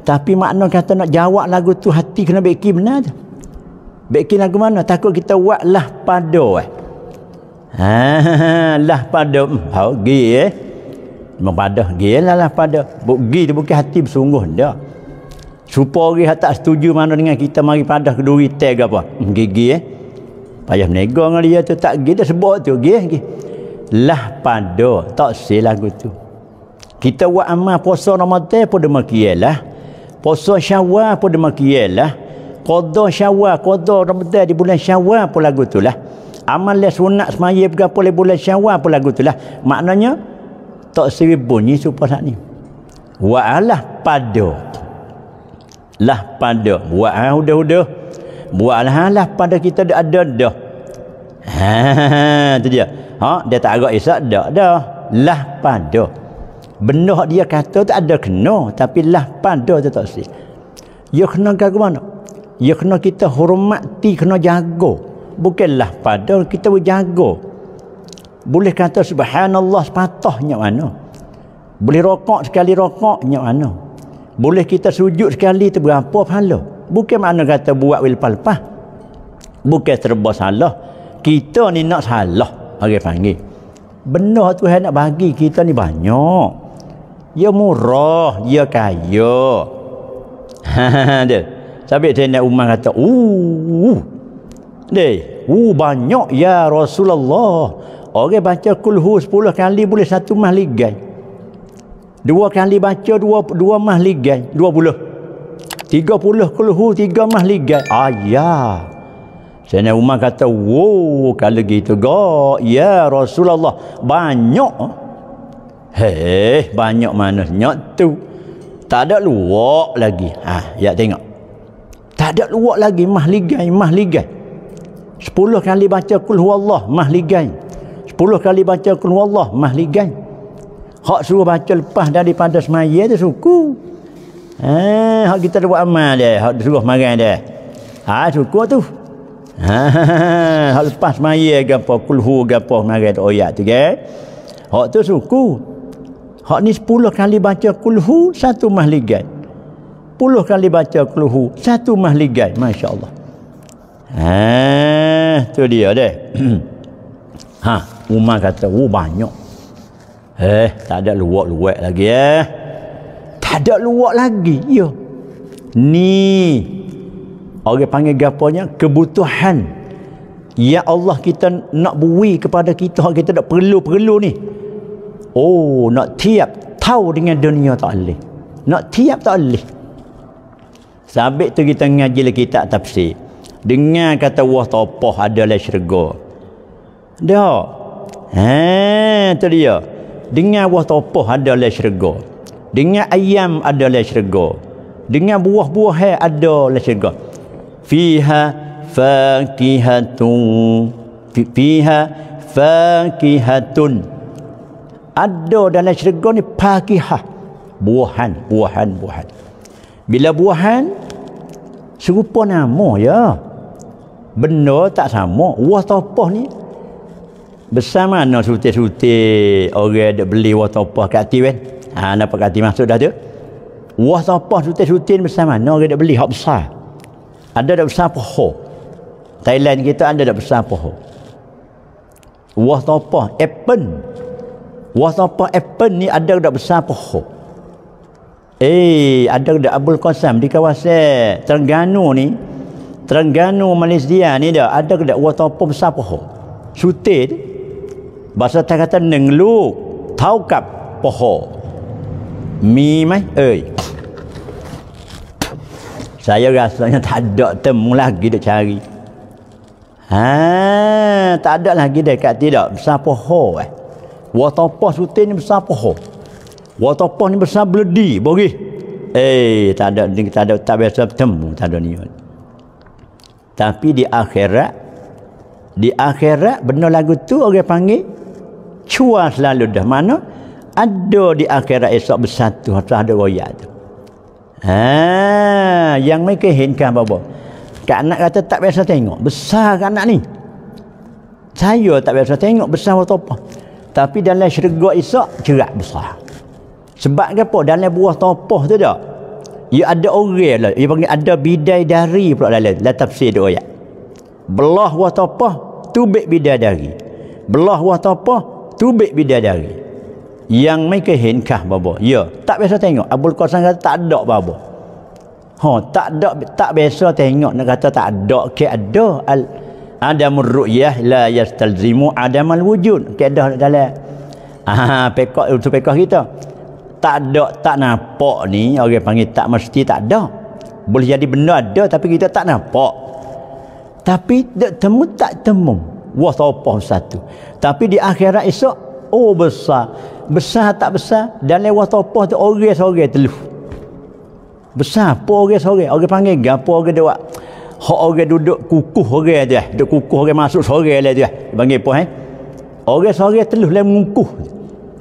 Tapi makna kata nak jawab lagu tu hati kena beki benar tu. Bikin lagu mana? Takut kita buat lah pada eh. Ha, <laughs> lah pada. Hmm, ha, gi eh. Memang pada. Gi lah lah pada. Gi tu bukan hati bersungguh dah. supaya orang tak setuju mana dengan kita mari padah ke duri tag apa hmm, gigi eh payah menega dengan dia tu. Tak dah sebut tu. Gigi lah pada tak sel lagu tu. Kita buat amal puasa Ramadan pun demikian lah puasa syawal pun demikian lah qada syawal qada Ramadan di bulan syawal pun lagu tu lah. Amal sunat semaya berapa le bulan syawal pun lagu tu lah. Maknanya tak seri bunyi supaya saat ni. Wa'alah pada lah pada ha udah-udah buatlah lah pada kita ada dah. Ha tu dia. Ha dia tak agak isak dah dah. Lah pada. Benda dia kata tak ada kena tapi lah pada tu tak sih. Ya kena ke mana ya kena kita hormati kena jaga. Bukanlah pada kita berjaga boleh kata subhanallah sepatahnya mana? Boleh rokok sekali rokoknya mana? Boleh kita sujud sekali tu berapa pahala bukan mana kata buat wil palpah bukan serba salah. Kita ni nak salah orang panggil. Benar Tuhan nak bagi kita ni banyak. <laughs> Dia murah dia kaya. Dia. Sampai dia nak umar kata uh deh uh banyak ya Rasulullah. Orang baca kulhu 10 kali boleh satu mahligai Dua kali baca dua dua mah ligai, dua puluh. Tiga puluh kulhu, tiga mah. Ayah. Saya Umar kata, wow, kalau gitu go, ya Rasulullah, banyak. Hei, banyak mana nyok tu. Tak ada luak lagi. Ha, ya tengok. Tak ada luak lagi, mah ligai, mah ligai. Sepuluh kali baca kulhu Allah, mah ligai. Sepuluh kali baca kulhu Allah, mah ligai. Hak suruh baca lepas daripada semaya tu suku. Eh, hak kita buat amal dia, hak suruh makan dia. Ha, suku tu. Ha, <laughs> hak lepas semaya ke apa, kulhu ke apa, makan tu oyak tu ke. Hak tu suku. Hak ni sepuluh kali baca kulhu, satu mahligai. Puluh kali baca kulhu, satu mahligai. Masya Allah. Ha, tu dia deh. <clears throat> ha, Umar kata, oh banyak. Eh, tak ada luak-luak lagi eh. Ada luak lagi. Ya. Ni orang panggil gaponya kebutuhan. Ya Allah kita nak bui kepada kita kita tak perlu-perlu ni. Oh, nak tiap tahu dengan dunia tak boleh. Nak tiap tak boleh. Sabit tu kita ngaji lagi kitab tafsir. Dengar kata wah topoh adalah syurga. Dah. Ha, tu dia. Dengan buah topoh ada dalam syurga. Dengan ayam ada dalam syurga. Dengan buah-buah ada dalam syurga. Fiha fakihatun. Fiha fakihatun. Ada dalam syurga ni fakihah. Buahan, buahan, buahan. Bila buahan, serupa nama ya. Benda tak sama. Buah topoh ni Besar mana suti-suti orang ada beli water apa kat hati kan? Ha, nampak kat hati masuk dah tu. Water apa suti-suti ni besar mana orang ada beli hak besar. Ada dak besar poho. Thailand kita ada dak besar poho. Water apa? Apple. Water apa apple ni ada dak besar poho. Eh, ada dak Abdul Qasim di kawasan Terengganu ni. Terengganu Malaysia ni dah ada dak water apa besar poho. Suti Bahasa tak kata Mi mai ơi. Saya rasanya <laughs> tak ada temu lagi dak cari. Ha, tak ada lagi dekat tidak besar poho eh. Waterpos sutin ni besar poho. Waterpos ni besar beledi, bagi. Eh, tak ada tak ada tak biasa temu, tak ada ni. Tapi di akhirat di akhirat benar lagu tu orang panggil cua selalu dah mana ada di akhirat esok bersatu atau ada royak tu. Ha yang mereka hinkan apa kak anak kata tak biasa tengok. Besar kak anak ni. Saya tak biasa tengok besar atau apa. Tapi dalam syurga esok cerak besar. Sebab apa? Dalam buah topoh tu dah. Ia ada orang lah. Ia panggil ada bidai dari pula dalam dalam tafsir tu ayat belah buah topoh tubik bidai dari. Belah buah topoh tubik bidadari yang mereka hinkah babo? Ya tak biasa tengok. Abdul Qasim kata tak ada babo. Ha, tak ada tak biasa tengok. Nak kata tak ada ke ada al adamur ru'yah la yastalzimu adamal wujud. Ke ada dalam ah pekak itu pekak kita. Tak ada tak nampak ni. Orang panggil tak mesti tak ada. Boleh jadi benda ada tapi kita tak nampak. Tapi tak temu tak temu? Wah apa satu. Tapi di akhirat esok oh besar besar tak besar? Dan lewat apa tu orang seorang teluh besar apa orang sore orang panggil gapo orang dia buat? Hak orang duduk kukuh orang dia duduk kukuh orang masuk sore lah dia panggil apa eh? Orang sore teluh lah mengukuh.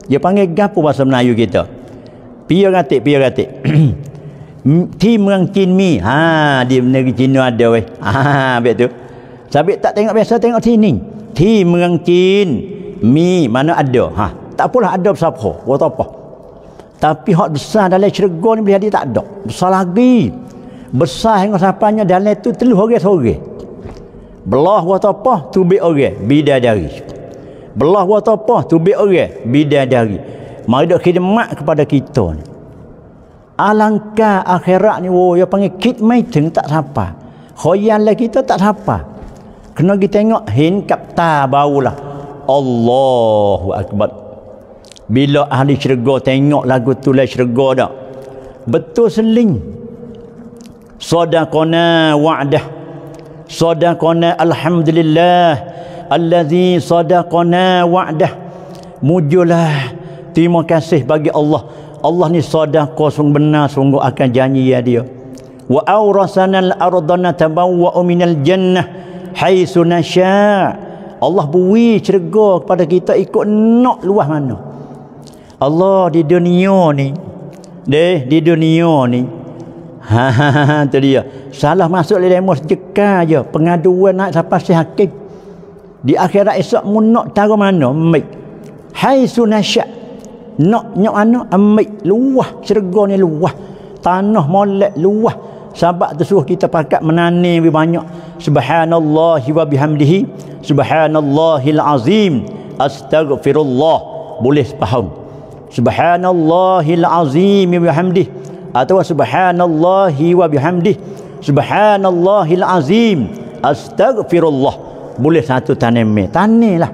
Dia panggil gapo bahasa Melayu kita? Pia ratik pia ratik <clears throat> ti merangkin mi. Ha di negeri Cina ada weh. Ha betul sabit tak tengok biasa tengok sini. Ti merangkin mi mana ada? Ha tak apalah ada siapa buat apa tapi hak besar dalam syurga ni boleh jadi tak ada. Besar lagi. Besar hingga sapanya dalam tu teluh orang sore. Belah buat apa? Tubik orang. Bidadari. Belah buat apa? Tubik orang. Bidadari. Mari dak khidmat kepada kita ni. Alangkah akhirat ni, oh, ya panggil kit maiteng tak siapa. Khoyan lah kita tak siapa. Kena kita tengok, hin kapta baulah. Allahu Akbar bila ahli syurga tengok lagu tu lah syurga dak betul seling. Sadaqana wa'dah. Sadaqana alhamdulillah. Allazi sadaqana wa'dah. Mujulah. Terima kasih bagi Allah. Allah ni sadaqah sungguh benar sungguh akan janji ya dia. Wa awrasana al-ardana tabawwa minal jannah haitsu nasha. Allah beri syurga kepada kita ikut nak luah mana Allah di dunia ni. Deh di dunia ni. Ha ha ha tu dia. Salah masuk le demo sejeka je pengaduan nak siapa si hakim. Di akhirat esok mu nak tahu mana? Mik hai sunasya. Nak nyok ana amik luah. Syurga ni luah. Tanah molek luah. Sebab tu suruh kita pakat menani lebih banyak. Subhanallah wa bihamdihi. Subhanallahil azim astaghfirullah. Boleh faham subhanallahil azim wa bihamdih. Atau subhanallahi wa bihamdih. Subhanallahil azim. Astaghfirullah. Boleh satu tanem tanilah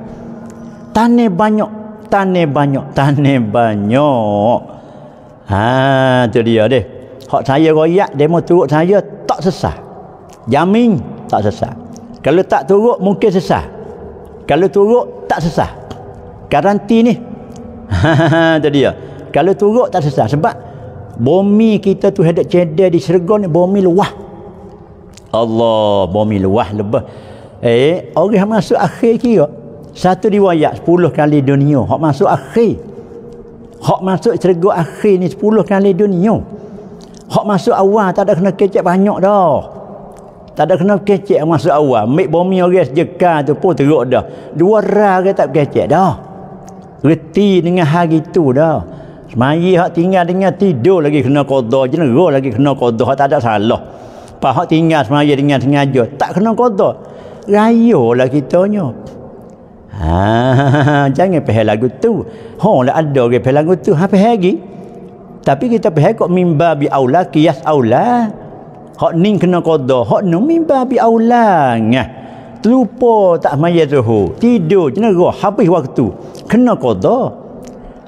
tane banyak. Tane banyak. Tane banyak. Ha tu dia deh. Hak saya royak demo turut saya tak sesat jamin tak sesat kalau tak turut mungkin sesat kalau turut tak sesat garanti ni <laughs> Tadi ya. Kalau turut tak sesat sebab bumi kita tu hadap cedar di Sergon ni bumi luah. Allah, bumi luah lebih. Eh, orang masuk akhir kira satu riwayat 10 kali dunia, hak masuk akhir. Hak masuk Sergon akhir ni 10 kali dunia. Hak masuk awal tak ada kena kecek banyak dah. Tak ada kena kecek masuk awal. Mik bumi orang sejeka tu pun teruk dah. Dua rah ke tak kecek dah reti dengan hari tu dah. Semari hak tinggal dengan tidur lagi kena qada jenera lagi kena hak tak ada salah. Pas hak tinggal semari dengan sengaja. Tak kena qada rayolah kitanya. Ha <laughs> jangan pahal lagu tu. Ha lah ada orang pahal lagu tu. Pahal lagi. Tapi kita pahal kok mimba bi aula qiyas aula. Hak ning kena qada hak nu mimba bi aula ngah lupa tak maya zuhur. Tidur jenera habis waktu. Kena qada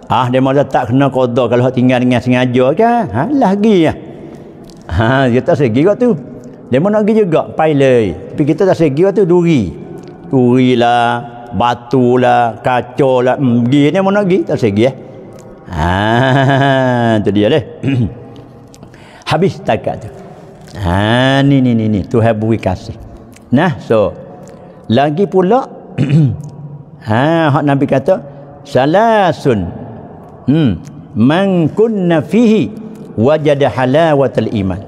ah dia malah tak kena qada kalau tinggal dengan sengaja kan ha lagi. Ya ha dia tak segi waktu dia mau nak pergi juga pilot. Tapi kita tak segi waktu duri. Duri lah batu lah kacau lah. Hmm, pergi dia mau nak pergi tak segi ya ha tu dia deh <clears throat> habis takat tu. Ha ni ni ni ni. Tuhan beri kasih nah so lagi pula <clears throat> ha hak nabi kata salasun hmm man kunna fihi wajada halawatal iman.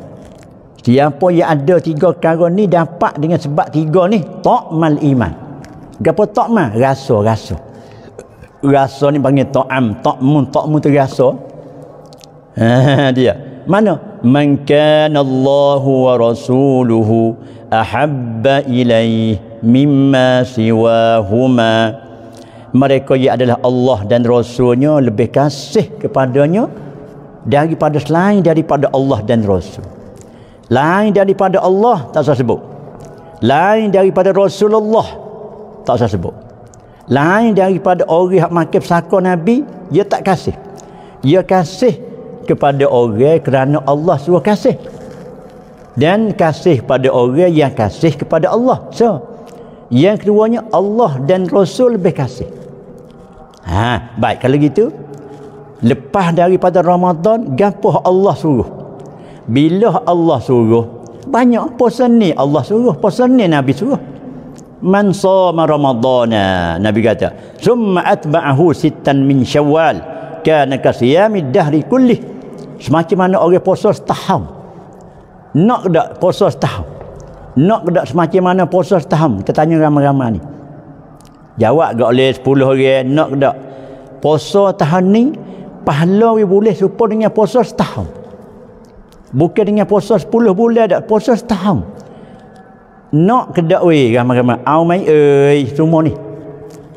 Siapa yang ada tiga perkara ni dapat dengan sebab tiga ni ta'mal iman. Gapo ta'ma rasa rasa. Rasa ni panggil ta'am ta'mun. Ta'mu tu rasa. <laughs> Dia. Mana? Man kana Allahu wa rasuluhu ahabba ilaihi mimma siwahuma. Mereka yang adalah Allah dan Rasulnya lebih kasih kepadanya daripada selain daripada Allah dan Rasul. Lain daripada Allah tak usah sebut. Lain daripada Rasulullah tak usah sebut. Lain daripada orang yang makan pesaka Nabi dia tak kasih. Dia kasih kepada orang kerana Allah suruh kasih. Dan kasih pada orang yang kasih kepada Allah. So yang keduanya Allah dan Rasul lebih kasih. Ha baik kalau gitu lepas daripada Ramadan gapo Allah suruh. Bila Allah suruh banyak puasa ni Allah suruh puasa ni Nabi suruh. Man sama ramadana Nabi kata summa atba'ahu sittan min syawal kana kasiyamid dahri kulli. Semacam mana orang puasa setahun. Nak tak puasa setahun nak tak semacam mana puasa setahun kita tanya ramai-ramai ni. Jawab tak oleh 10 orang nak tak? Puasa tahun ni pahala we boleh serupa dengan puasa setahun bukan dengan puasa 10 bulan tak puasa setahun nak ke we ramai-ramai? Au mai oi semua ni.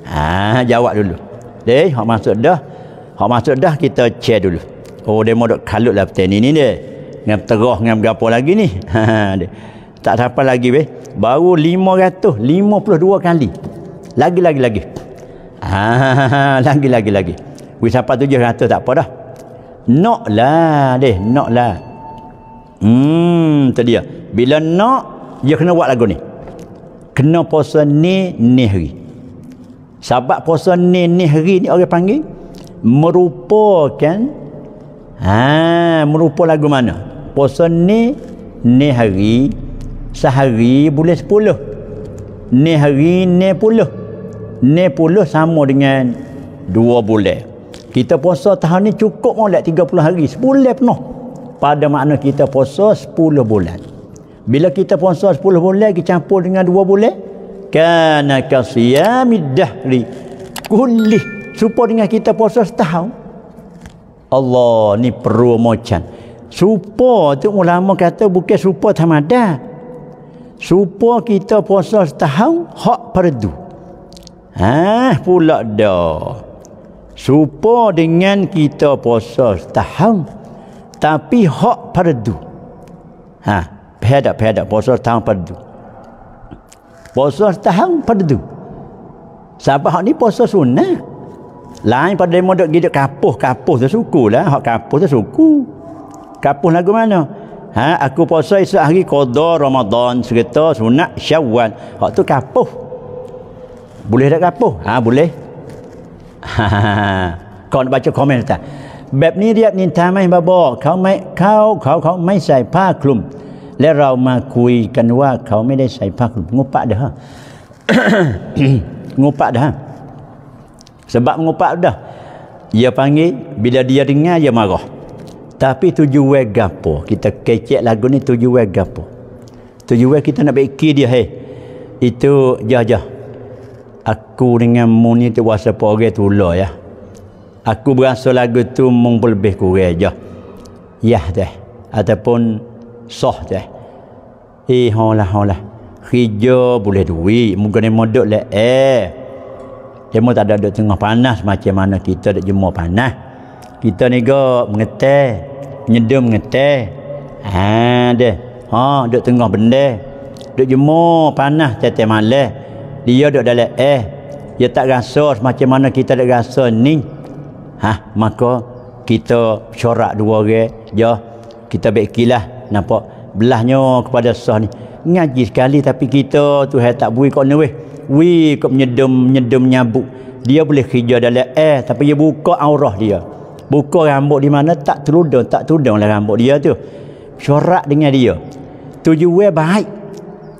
Ha jawab dulu. Deh hak masuk dah. Hak masuk dah kita check dulu. Oh mau dok kalut lah petani ni dia. Dengan terah dengan berapa lagi ni? <laughs> Ha tak siapa lagi weh baru 500 52 kali lagi lagi lagi ha <laughs> lagi lagi lagi Wih sampai tujuh ratus tak apa dah. Nak lah deh, nak lah. Hmm, tu dia. Bila nak, dia kena buat lagu ni. Kena puasa ni, ni hari. Sebab puasa ni, ni hari ni orang panggil, merupakan, ha, merupakan lagu mana? Puasa ni, ni hari, sehari boleh sepuluh. Ni hari, ni puluh. Ni puluh sama dengan dua bulan. Kita puasa tahun ni cukup molek 30 hari. Sebulan penuh. Pada makna kita puasa 10 bulan. Bila kita puasa 10 bulan kita campur dengan 2 bulan? Kana kasiyamid dahri kulli. Supaya dengan kita puasa setahun. Allah ni perlu mocan supa tu ulama kata bukan supa tamada supa kita puasa setahun hak perdu ha pula dah Supa dengan kita puasa setahun tapi hak fardu. Ha, pedak pedak puasa setahun fardu. Puasa setahun fardu. Sebab hak ni puasa sunnah. Lain pada demo dok gidak kapuh, kapuh tu suku lah. Hak kapuh tu suku. Kapuh lagu mana? Ha, aku puasa esok hari qada Ramadan serta sunat Syawal. Hak tu kapuh. Boleh tak kapuh? Ha, boleh. <laughs> ก่อนบาจะคอมเมนต์แต่แบบนี้เรียกนินทาไม่บาบอกเขาไม่เขาเขาเขาไม่ใส่ผ้าคลุม และเรามาคุยกันว่าเขาไม่ได้ใส่ผ้าคลุมงุปะเด้อ <coughs> ngupak dah sebab ngupak dah dia panggil bila dia dengar dia marah tapi tujuan gapo? Kita kecek lagu ni tujuan gapo? Tujuan kita nak baiki dia hei. Itu jah-jah aku dengan mu ni tu wasa pore tu lah ya. Aku berasa lagu tu mung lebih kurang je ya deh ataupun soh deh eh holah holah. Hijau boleh duit. Mungkin dia modok le eh. Mau tak ada duduk tengah panas macam mana kita duduk jemur panas. Kita ni go mengeteh nyedum mengeteh ha deh. Ha duduk tengah benda. Duduk jemur panas tetek malam dia duduk dalam eh dia tak rasa macam mana kita dak rasa ni. Ha maka kita corak dua orang. Ya kita baikilah nampak? Belahnya kepada sah ni. Ngaji sekali tapi kita tu hai tak bui kau ni wi kau nyedem nyedem nyabuk. Dia boleh kerja dalam eh tapi dia buka aurah dia buka rambut di mana tak terudung tak terudung lah rambut dia tu corak dengan dia tujuan baik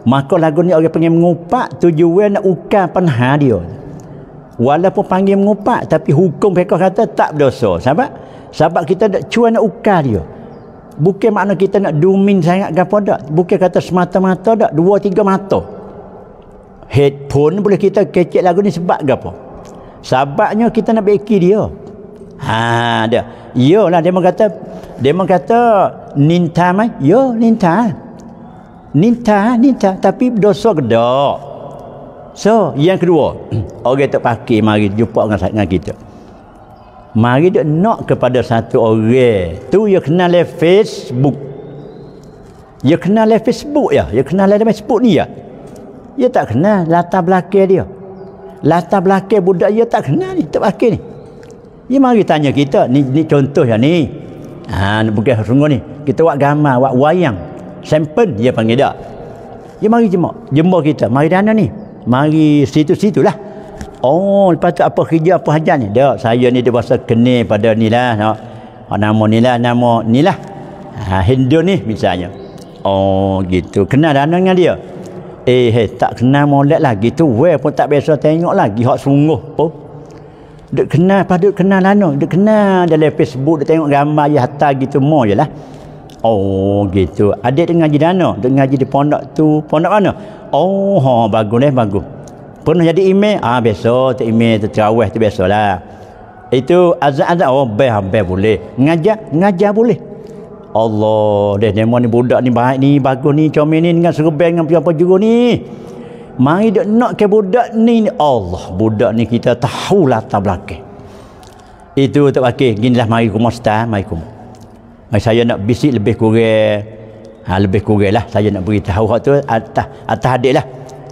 Maka lagu ni orang panggil mengupak tujuan nak ukar penha dia. Walaupun panggil mengupak tapi hukum mereka kata tak berdosa. Sebab sebab kita nak cuba nak ukar dia. Bukan makna kita nak dumin sangat ke apa tak. Bukan kata semata-mata tak. Dua tiga mata. Headphone boleh kita kecek lagu ni sebab ke apa. Kita nak beki dia. Ha dia. Iyalah dia kata dia kata ninta mai. Yo ninta. Ninta ninta. Tapi dosa gedak so yang kedua. <clears throat> Orang tak pakai mari jumpa dengan, dengan kita. Mari dia nak kepada satu orang. Tu dia kenal le Facebook. Dia kenal dalam Facebook ya. Dia kenal dalam Facebook ni ya. Dia tak kenal latar belakang dia. Latar belakang budak dia tak kenal ni tak belakang ni dia mari tanya kita ni, ni contoh ya ni. Ha bukan sungguh ni. Kita buat gambar buat wayang. Sampel dia panggil dia. Dia mari jemur jemur kita. Mari dana ni. Mari situ-situlah oh lepas tu apa kerja apa hajat ni? Dia saya ni dia bahasa kene pada ni lah no. nama ni lah nama ni lah. Ha, Hindu ni misalnya. Oh gitu. Kenal dah dengan dia. Eh hey, tak kenal molek lagi tu. Weh pun tak biasa tengok lagi hak sungguh pun. Dek kenal pada kenal anu, dek kenal dalam Facebook dek tengok gambar je hatta gitu mo je lah. Oh gitu. Adik dengan ngaji dana, dek ngaji di pondok tu. Pondok mana? Oh ha bagus deh bagus. Pernah jadi email? Ah biasa tu email tu terawih tu biasalah. Itu azan-azan oh be boleh. Ngajar, ngajar boleh. Allah deh demo ni budak ni baik ni bagus ni comel ni dengan serban dengan apa juga ni mari dak nak ke budak ni Allah budak ni kita tahu latar belakang. Itu tak pakai ginilah mari ke ustaz mari ke mari saya nak bisik lebih kurang ha, lebih kurang lah. Saya nak beritahu hak tu atas atas adik lah.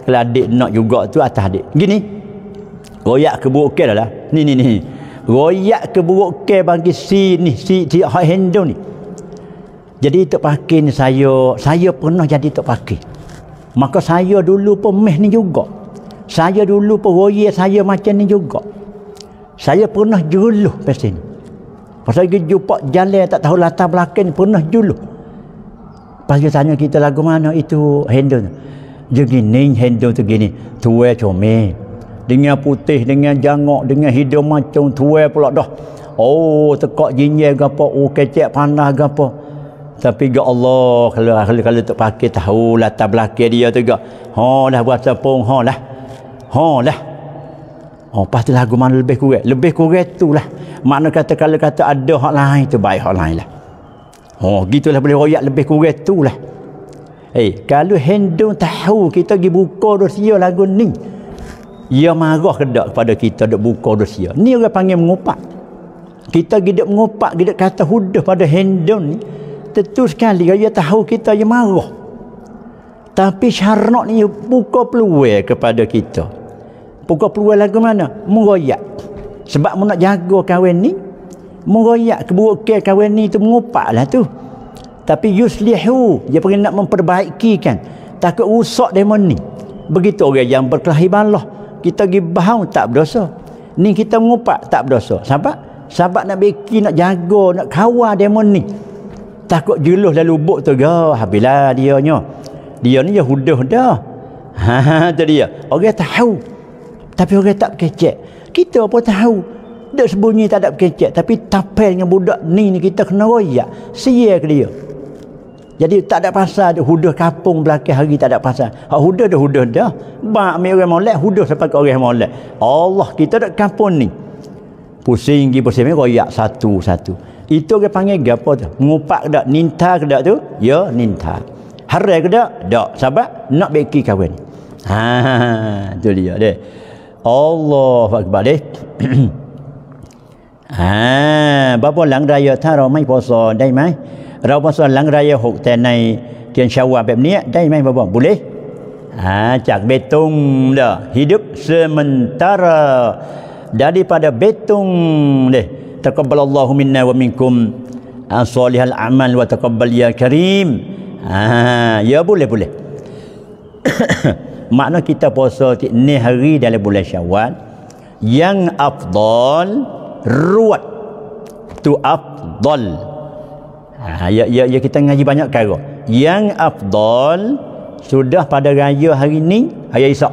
Kalau adik nak juga tu atas adik. Gini royak keburukan lah ni ni ni. Royak keburukan bagi si ni si si hak handle ni. Jadi tok pakai ni saya, saya pernah jadi tok pakai. Maka saya dulu pun meh ni juga. Saya dulu pun roye saya macam ni juga. Saya pernah juluh pasal ni. Pasal saya jumpa jalan tak tahu latar belakang ni pernah juluh. Pasal tanya kita lagu mana itu handle. Dia gini handle tu gini. Tua comel. Dengan putih, dengan jangok, dengan hidung macam tua pula dah. Oh, tekak jinyai ke apa. Oh, kecek panas ke apa. Tapi ga Allah kalau kalau kalau tak pakai tahu latar belakang dia tu ga. Ha dah buat sapung ha lah. Ha lah. Oh pas tu lagu mana lebih kurang. Lebih kurang tu lah. Makna kata kalau kata ada hak lain tu baik hak lain lah. Oh gitulah boleh royak lebih kurang tu lah. Eh kalau hendung tahu kita pergi buka dosia lagu ni. Ia marah ke tak kepada kita dok buka dosia. Ni orang panggil mengupak. Kita gidak mengupak, gidak kata hudah pada hendung ni tentu sekali dia tahu kita yang marah. Tapi syarat ni buka peluang kepada kita. Buka peluang lagu mana? Mengoyak. Sebab mu nak jaga kahwin ni mengoyak keburukan kahwin ni tu mengupak lah tu. Tapi yuslihu dia pergi nak memperbaiki kan takut rusak demon ni begitu orang yang berkelahi balah kita pergi bahang tak berdosa. Ni kita mengupak tak berdosa. Sebab sebab nak beki nak jaga nak kawal demon ni takut juluh lalu buk tu ga habislah dia nya dia ni Yahudah dah. <laughs> Ha tu dia. Orang tahu. Tapi orang tak kecek. Kita apa tahu. Dak sembunyi tak ada kecek. Tapi tapel dengan budak ni ni kita kena royak. Sia ke dia? Jadi tak ada pasal ada hudah kapung belakang hari tak ada pasal. Hak hudah dah hudah dah. Bak mai orang molek hudah sampai ke orang molek. Allah kita dak kampung ni. Pusing pergi pusing royak satu-satu itu dia panggil gapo tu? Ngupak dak ninta ke dak tu? Ya, ninta. Harai ke dak? Dak. Sebab nak beki kahwin. <laughs> Ha, tu dia deh. Allah akbar <clears throat> deh. ha, bapa lang raya ta ro mai poso dai mai? Ro poso lang raya hok te nai tian syawal แบบนี้ได้ไหม bapa? Boleh? Ha, cak betung dah. Hidup sementara daripada betung deh wa minkum. Salihal amal wa taqabbal ya karim. Ha ya boleh boleh. <coughs> Makna kita puasa ni hari dalam bulan syawal yang afdal ruat tu afdal. Ha ya ya, ya kita ngaji banyak kara yang afdal sudah pada raya hari ni hari Isyak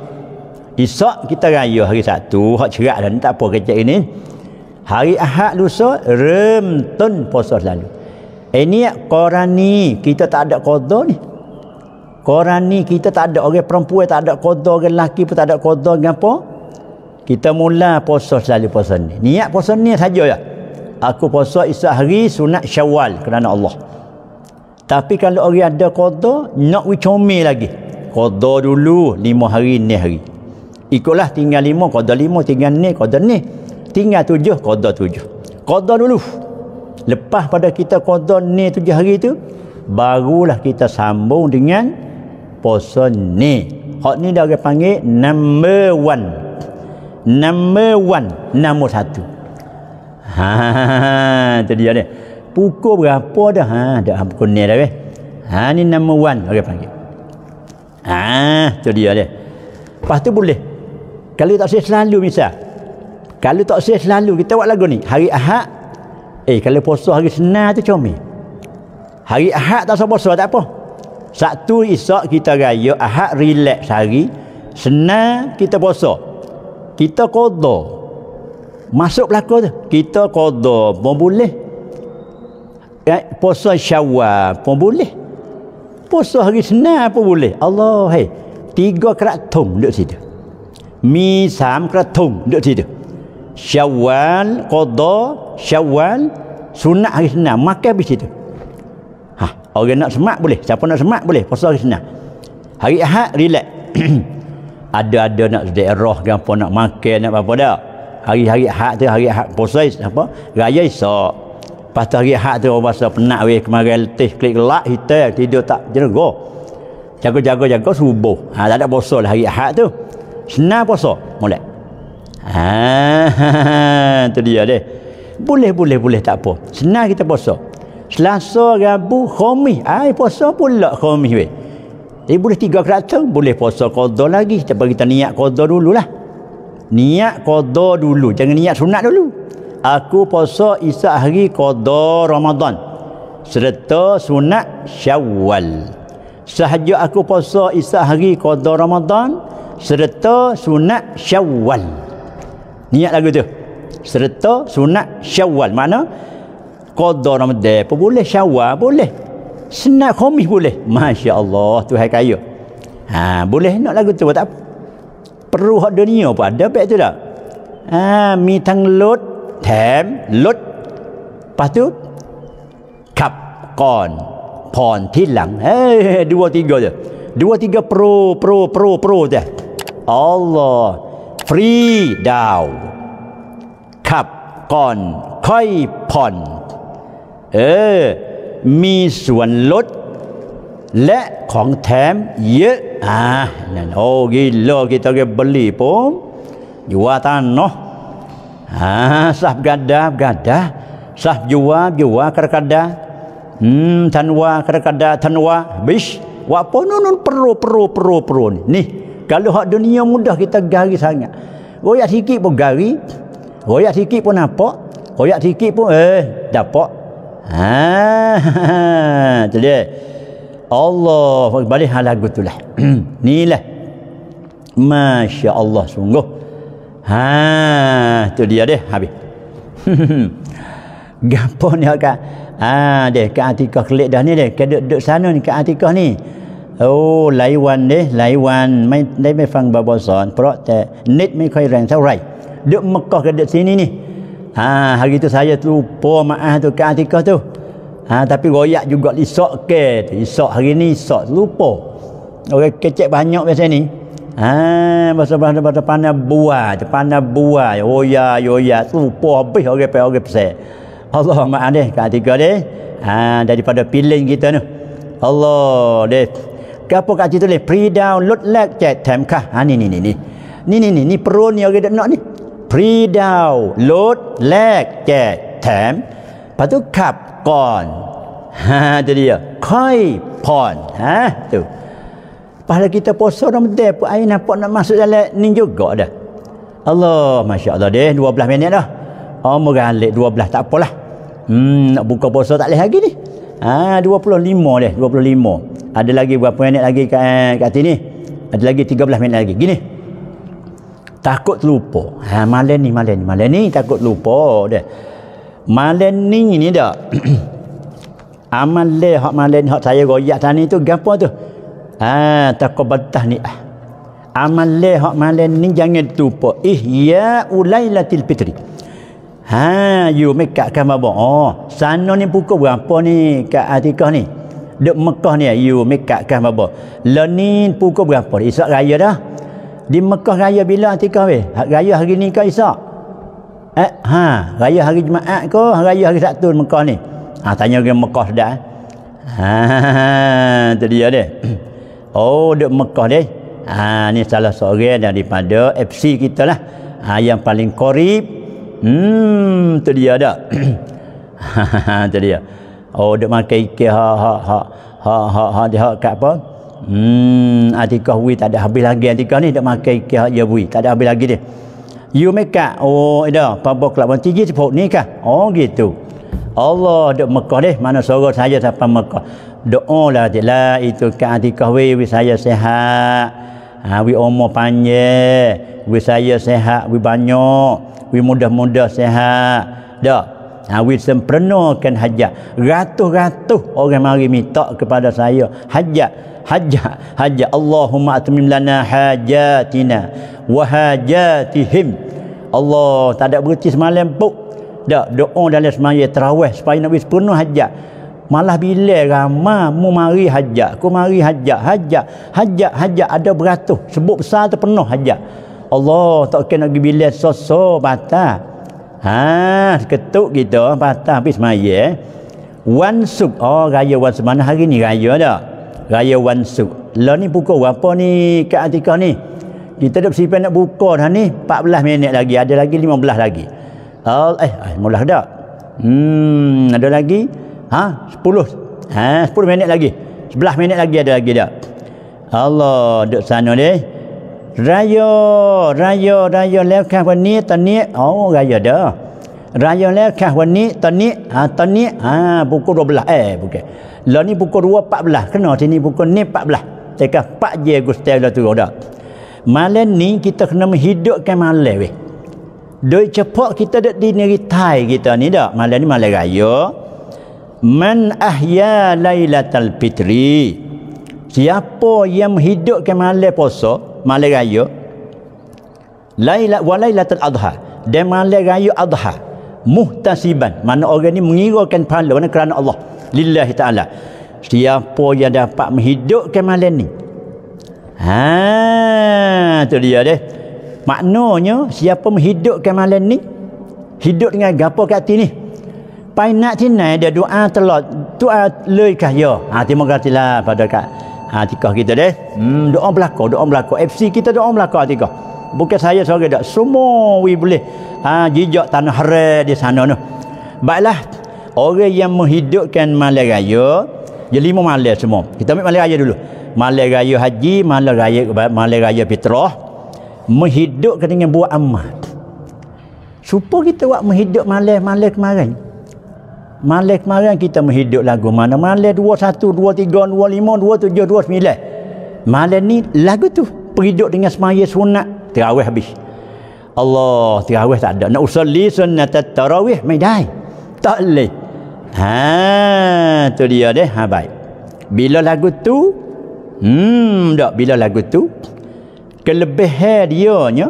Isyak kita raya hari Sabtu. Hak cerak dan tak apa kecek ini Hari Ahad lusa remtun puasa selalu. Ini eh, Qurani kita tak ada qada ni. Qurani kita tak ada orang perempuan tak ada qada, orang lelaki pun tak ada qada apa? Kita mula puasa selalu puasa ni. Niat puasa ni saja ya. Aku puasa Isyak hari sunat Syawal kerana Allah. Tapi kalau orang ada qada, nak wicome lagi. Qada dulu lima hari ni hari. Ikutlah tinggal lima, qada lima, tinggal ni, qada ni tinggal tujuh qada tujuh. Qada dulu. Lepas pada kita qada ni tujuh hari tu barulah kita sambung dengan puasa ni. Hak ni dah orang panggil number one. Number one nombor satu. Ha tu dia ni pukul berapa dah? Ha dah pukul ni dah weh ha ni number one orang panggil. Ha tu dia dia. Lepas tu boleh. Kalau tak saya selalu misal kalau tak saya selalu kita buat lagu ni hari ahad eh kalau puasa hari senar tu comel Hari Ahad tak usah puasa tak apa. Satu isak kita raya, Ahad relax hari, senang kita puasa. Kita qada. Masuk belaka tu. Kita qada pun boleh. Eh, puasa Syawal pun boleh. Puasa hari senang pun boleh. Allah hai. Tiga keratung duduk situ. Mi sam keratung duduk situ. Syawal, qada, Syawal, sunat hari senang. Makan di situ. Orang nak semak boleh. Siapa nak semak boleh. Puasa hari senang. Hari Ahad relax. <clears throat> Ada-ada nak daerah ke apa nak makan nak apa dah. Hari-hari Ahad tu hari Ahad puasa apa? Raya Isak. Tu hari Ahad tu orang bahasa penat weh kemarin letih klik lak hitam tidur tak jenego. Jaga-jaga-jaga subuh. Ha, tak ada puasa lah hari Ahad tu. Senang puasa. Mulai. Ha, <laughs> tu dia deh. Boleh boleh boleh tak apa. Senang kita puasa. Selasa, Rabu, Khamis. Ai puasa pula Khamis weh. Jadi boleh tiga keratus, boleh puasa qada lagi. Tapi kita niat qada dululah. Niat qada dulu, jangan niat sunat dulu. Aku puasa Isa hari qada Ramadan. Serta sunat Syawal. Sahaja aku puasa Isa hari qada Ramadan serta sunat Syawal. Niat lagu tu. Serta sunat Syawal. Mana? qada Ramadan pun boleh Syawal boleh. Senat khamis boleh. masya-Allah Tuhan kaya. Ha boleh nak lagu tu tak? Apa perlu hak dunia pun ada baik tu tak ha mi tang lot tem lot lepas tu kap kon pon tilang. Eh dua tiga je. Dua tiga pro pro pro pro je. Allah free down kap kon koi pon เออ มีส่วนลด และของแถมเยอะ อ่านั่นโอ้กิโลกิตาเกบลีปมอยู่ว่าตานเนาะอ่าสับกัดดากัดดาสับอยู่ว่าอยู่ว่ากระกัดดา hmm ทันว่ากระกัดดาทันว่าบิชว่า apa nun perlu perlu perlu perlu ni ni kalau hak dunia mudah kita gari sangat royak sikit pun gari royak sikit pun nampak royak sikit pun eh dapat Ha, <laughs> dia. Allah balik hal lagu tu lah. <clears throat> Ni lah. Masya Allah sungguh. Ha, tu dia deh habis. <laughs> Gapo ni kan? Ha, deh ke Atikah kelik dah ni deh. Ke duduk sana ni ke Atikah ni. Oh, laiwan deh, laiwan ไม่ได้ไม่ฟังบาบสอนเพราะแต่เน็ตไม่ค่อยแรงเท่าไหร่เดือดมกก็เดือดซีนี่นี่ Ha, hari tu saya lupa maaf tu ke Atikah tu. Ha, tapi royak juga isak ke. Isak hari ni isak lupa. Orang kecek banyak biasa ni. Ha, masa bahasa bahasa pandai buah, pandai buah, oya oya lupa habis orang pe orang pesai. Allah maaf deh ke Atikah deh. Ha, daripada pilih kita ni. Allah deh. ke apa kat situ tulis pre download lag chat time kah? Ha ni ni ni ni. Ni ni ni ni pro ni orang dak nak ni. Pre download lag chat time. Lepas tu kap kon ha tu dia. Koi pon ha tu. Pahala kita puasa Ramadan pun air nampak nak masuk dalam ni juga dah. Allah masya-Allah deh. 12 minit dah. Oh mungkin lek 12 tak apalah. Hmm nak buka puasa tak leh lagi ni. Ha 25 deh. 25 ada lagi berapa minit lagi kat, kat sini? Ada lagi 13 minit lagi. Gini. Takut lupa. Ha malam ni malam ni. Malam ni takut lupa dah malam ni ni dah <clears throat> amal le hak malam hak saya royak tadi tu gapo tu? Ha taqabbatah ni. Ah amal le hak malam ni jangan lupa ihya ulailatil fitri. Ha you make kat kamar oh sana ni pukul berapa ni kat atikah ni dek Mekah ni you make kat kamar lenin pukul berapa isak raya dah di Mekah raya bila atikah weh? Ha, raya hari ni ke Isyak? Eh, ha, raya hari Jumaat ke raya hari Sabtu Mekah ni? Ha, tanya ke Mekah dah. Ha, <laughs> tu dia. <clears throat> Oh, duk Mekah deh. Ha, ni salah seorang daripada FC kita lah. Ha, yang paling korib. Hmm, tu dia dah. <clears throat> Ha, tu dia. Oh, duk makan ikan ha ha ha ha ha ha dia kat apa? Hmm, atikah wi tak ada habis lagi atikah ni duk makan ikan ya wi, tak ada habis lagi dia. You make Oh, ida, pabok kelab. Tinggi sepuk ni kah? Oh, gitu. Allah duk Mekah deh. Mana suruh saya sampai Mekah. Doa lah la itu ke atikah we we saya sehat. Ha we umur panjang. We saya sehat. We banyak. We mudah-mudah sehat. Dak ha we sempurnakan hajat. Ratus-ratus orang mari minta kepada saya hajat hajat hajat. Allahumma atmim lana hajatina wa hajatihim. Allah tak ada berhenti semalam pun. Dak doa dalam semaya terawih supaya nak penuh hajat. Malah bila ramai mu mari hajat ku mari hajat hajat hajat hajat. Ada beratus sebut besar penuh hajat. Allah tak kena pergi bila soso patah ha ketuk kita patah habis semaya eh. wansuk oh raya wansuk mana hari ni raya dak raya wansuk lah ni pukul berapa ni kat atikah ni kita dah bersiap nak buka dah ni 14 minit lagi ada lagi 15 lagi Oh, eh, eh mula dah. Hmm, ada lagi? Ha, 10. Ha, 10 minit lagi. 11 minit lagi ada lagi dah. Allah duk sana deh. Raya, raya, raya lekah wani tani. Oh, raya dah. Raya lekah wani tani. Ha, tani. Ha, pukul 12. Eh, bukan. Lah ni pukul 2.14. Kena sini pukul ni 14. Cakap 4 je Gustav dah turun dah. Malam ni kita kena menghidupkan malam weh. Doi cepat kita dak di Thai kita ni dak malam ni malam raya. Man ahya lailatal fitri. Siapa yang menghidupkan malam puasa, malam raya. Lailat wa lailatul adha. Dan malam raya adha. Muhtasiban. Mana orang ni mengirakan pahala kerana Allah. Lillahi ta'ala. Siapa yang dapat menghidupkan malam ni. Ha, tu dia deh. Maknanya siapa menghidupkan malam ni hidup dengan gapo kat ni. Pai nak tinai dia doa telot doa lei kah ya. Ha terima kasihlah pada kat ha tikah kita deh. Hmm doa belaka doa belaka FC kita doa belaka tikah. Bukan saya seorang dak semua we boleh ha jejak tanah haram di sana tu. Baiklah orang yang menghidupkan malam raya dia lima malam semua. Kita ambil malam raya dulu. Malam raya haji, malam raya malam raya fitrah, menghidupkan dengan buat amal supaya kita buat menghidup malam-malam kemarin malam kemarin kita menghidup lagu mana? Malam 21, 23, 25, 27, 29 malam ni lagu tu perhidup dengan semaya sunat. Terawih habis. Allah terawih tak ada. Nak usalli sunat tarawih mai dai. Tak boleh. Ha tu dia deh. Ha baik. Bila lagu tu hmm tak bila lagu tu kelebihan dia nya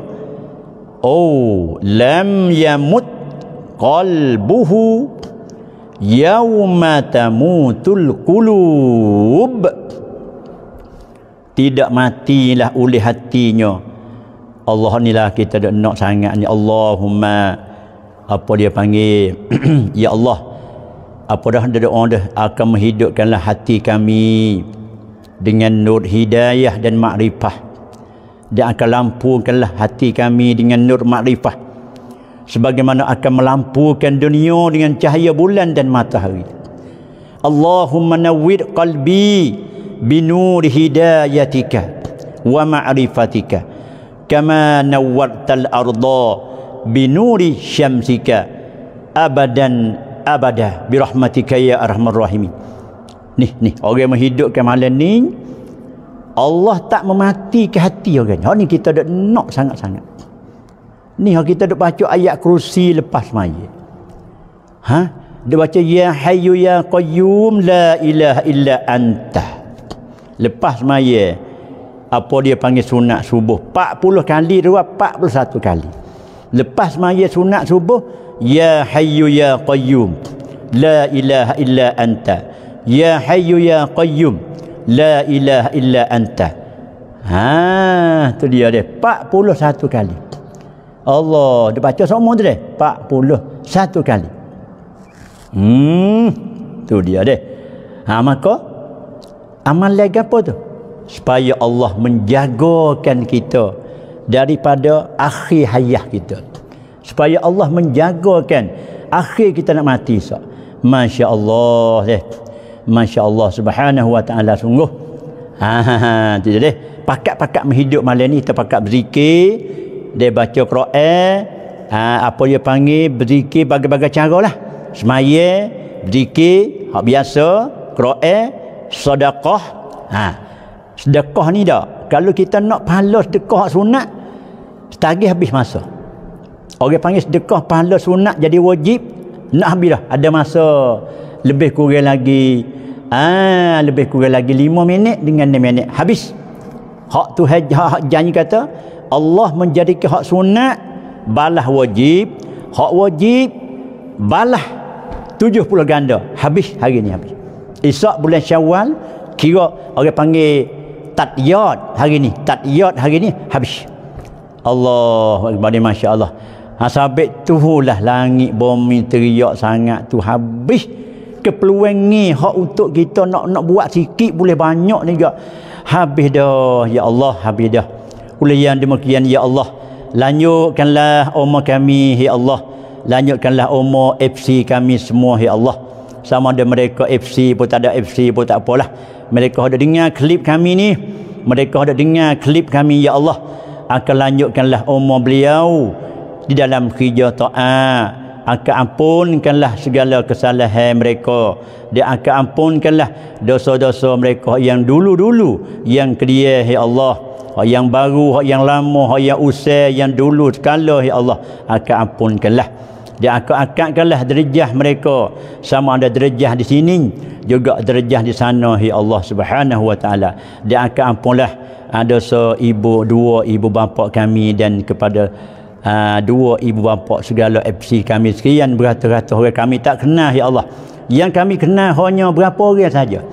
oh lam yamut qalbuhu yauma tamutul qulub. Tidak matilah oleh hatinya. Allah ni lah kita dak nak sangat ni. Allahumma apa dia panggil? <clears throat> Ya Allah apa dah ada doa dah akan menghidupkanlah hati kami dengan nur hidayah dan makrifah. Dia akan lampukanlah hati kami dengan nur makrifah sebagaimana akan melampukan dunia dengan cahaya bulan dan matahari Allahumma nawwir qalbi binur hidayatika wa ma'rifatika kama nawwartal arda binuri syamsika abadan abada birahmatika ya arhamar rahimin nih nih orang yang menghidupkan malam ni Allah tak mematikan hati orang. Hak ni kita dak nak sangat-sangat. Ni hak kita dak baca ayat kursi lepas maya. Ha? Dia baca ya hayyu ya qayyum la ilaha illa anta. Lepas maya apa dia panggil sunat subuh 40 kali dua 41 kali. Lepas maya sunat subuh ya hayyu ya qayyum la ilaha illa anta. Ya hayyu ya qayyum La ilaha illa anta. Ha, tu dia dia. 41 kali. Allah, dia baca semua tu dia. 41 kali. Hmm, tu dia dia. Ha maka amal lagi apa tu? Supaya Allah menjagakan kita daripada akhir hayat kita. Supaya Allah menjagakan akhir kita nak mati so. Masya Allah deh. Masya Allah subhanahu wa ta'ala sungguh. Ha, ha, ha. Tidak deh. Pakat-pakat menghidup malam ni kita pakat berzikir. Dia baca Quran. Ha, apa dia panggil berzikir bagai-bagai cara lah. Semaya, berzikir, hak biasa, Quran, sedekah. Ha. Sedekah ni dah. Kalau kita nak pahala sedekah sunat, setagih habis masa. Orang panggil sedekah pahala sunat jadi wajib, nak habis dah. Ada masa lebih kurang lagi ah lebih kurang lagi 5 minit dengan 6 minit habis. Hak tu hak janji kata Allah menjadikan hak sunat balah wajib, hak wajib balah 70 ganda. Habis hari ni habis. Esok bulan Syawal kira orang panggil tatyat hari ni, tatyat hari ni habis. Allah Akbar Masya Allah sabit tu lah langit bumi teriak sangat tu habis keperluan ni hak untuk kita nak nak buat sikit boleh banyak ni juga habis dah ya Allah habis dah oleh yang demikian ya Allah. Lanjutkanlah umur kami ya Allah. Lanjutkanlah umur FC kami semua ya Allah. Sama ada mereka FC pun tak ada FC pun tak apalah. Mereka ada dengar klip kami ni. Mereka ada dengar klip kami ya Allah. Akan lanjutkanlah umur beliau di dalam kerja taat. Akan ampunkanlah segala kesalahan mereka. Dia akan ampunkanlah dosa-dosa mereka yang dulu-dulu yang kedia ya Allah yang baru yang lama yang usai yang dulu sekala ya Allah akan ampunkanlah. Dia akan angkatkanlah derajah mereka. Sama ada derajah di sini juga derajah di sana ya Allah Subhanahu wa taala. Dia akan ampunlah. Ada so ibu dua ibu bapa kami dan kepada uh, dua ibu bapa segala FC kami. Sekian beratus-ratus orang kami tak kenal ya Allah. Yang kami kenal hanya berapa orang saja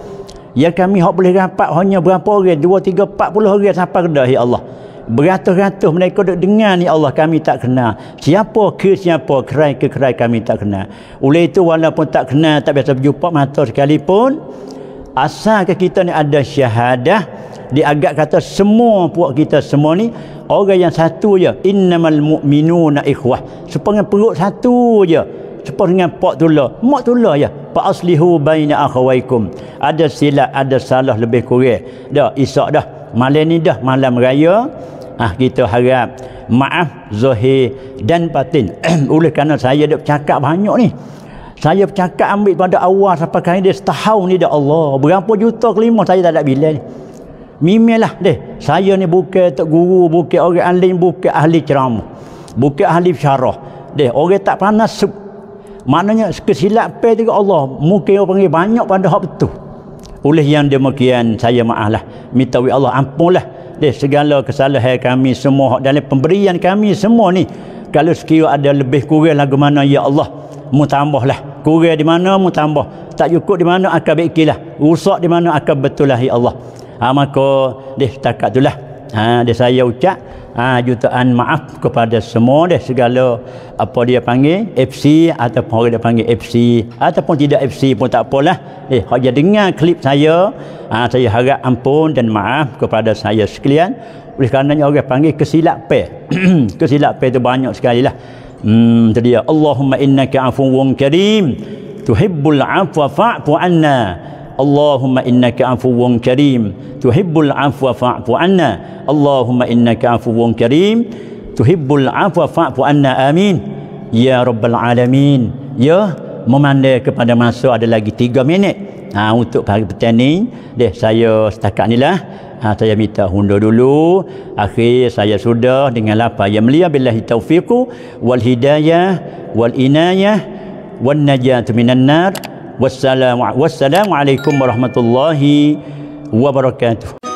yang kami hak boleh rapat hanya berapa orang? Dua tiga empat puluh orang sampai kedah ya Allah. Beratus-ratus mereka duk dengar ni Allah kami tak kenal. Siapa ke siapa kerai ke kerai kami tak kenal. Oleh itu walaupun tak kenal tak biasa berjumpa mata sekalipun asal ke kita ni ada syahadah diagak kata semua puak kita semua ni orang yang satu je innamal mu'minuna ikhwah. Supaya perut satu je supaya dengan pak tula. Mak tula ya. Fa aslihu baina akhawaikum. Ada silap ada salah lebih kurang. Dah isak dah. Malam ni dah malam raya. Ah kita harap maaf zahir dan batin <clears throat> oleh kerana saya dah bercakap banyak ni. Saya bercakap ambil pada awal sampai kali dia setahun ni dah Allah. Berapa juta kelima saya tak ada bilang ni. Mimilah deh. Saya ni bukan tok guru, bukan orang alim, bukan ahli ceramah. Bukan ahli syarah. Deh, orang tak sup. Maknanya kesilapan tu Allah mungkin orang panggil banyak pada hak betul. Oleh yang demikian saya maaflah. Minta Allah ampunlah deh segala kesalahan kami semua dalam pemberian kami semua ni. Kalau sekiranya ada lebih kurang lagu mana ya Allah, mu tambahlah. Kurang di mana mu tambah. Tak cukup di mana akan baiklah. Rusak di mana akan betul lah ya Allah ha, maka deh takat itulah ha, dia saya ucap ha, jutaan maaf kepada semua deh segala apa dia panggil FC ataupun orang dia panggil FC ataupun tidak FC pun tak apalah. Eh dia dengar klip saya ha, saya harap ampun dan maaf kepada saya sekalian. Oleh kerana orang panggil kesilapan <clears throat> kesilapan itu banyak sekali lah hmm, itu dia Allahumma innaka afuwun karim tuhibbul afwa fa'fu anna اللهم إنك عفو كريم تحب العفو فاعف عنا اللهم إنك عفو كريم تحب العفو فاعف عنا آمين يا رب العالمين ya memandai kepada masa ada lagi 3 minit ha, untuk pagi petang ni deh saya setakat ni lah ha, saya minta hundur dulu akhir saya sudah dengan lapar yang mulia billahi taufiqu wal hidayah wal inayah wan najat minan nar wassalamu wassalamu alaikum warahmatullahi wabarakatuh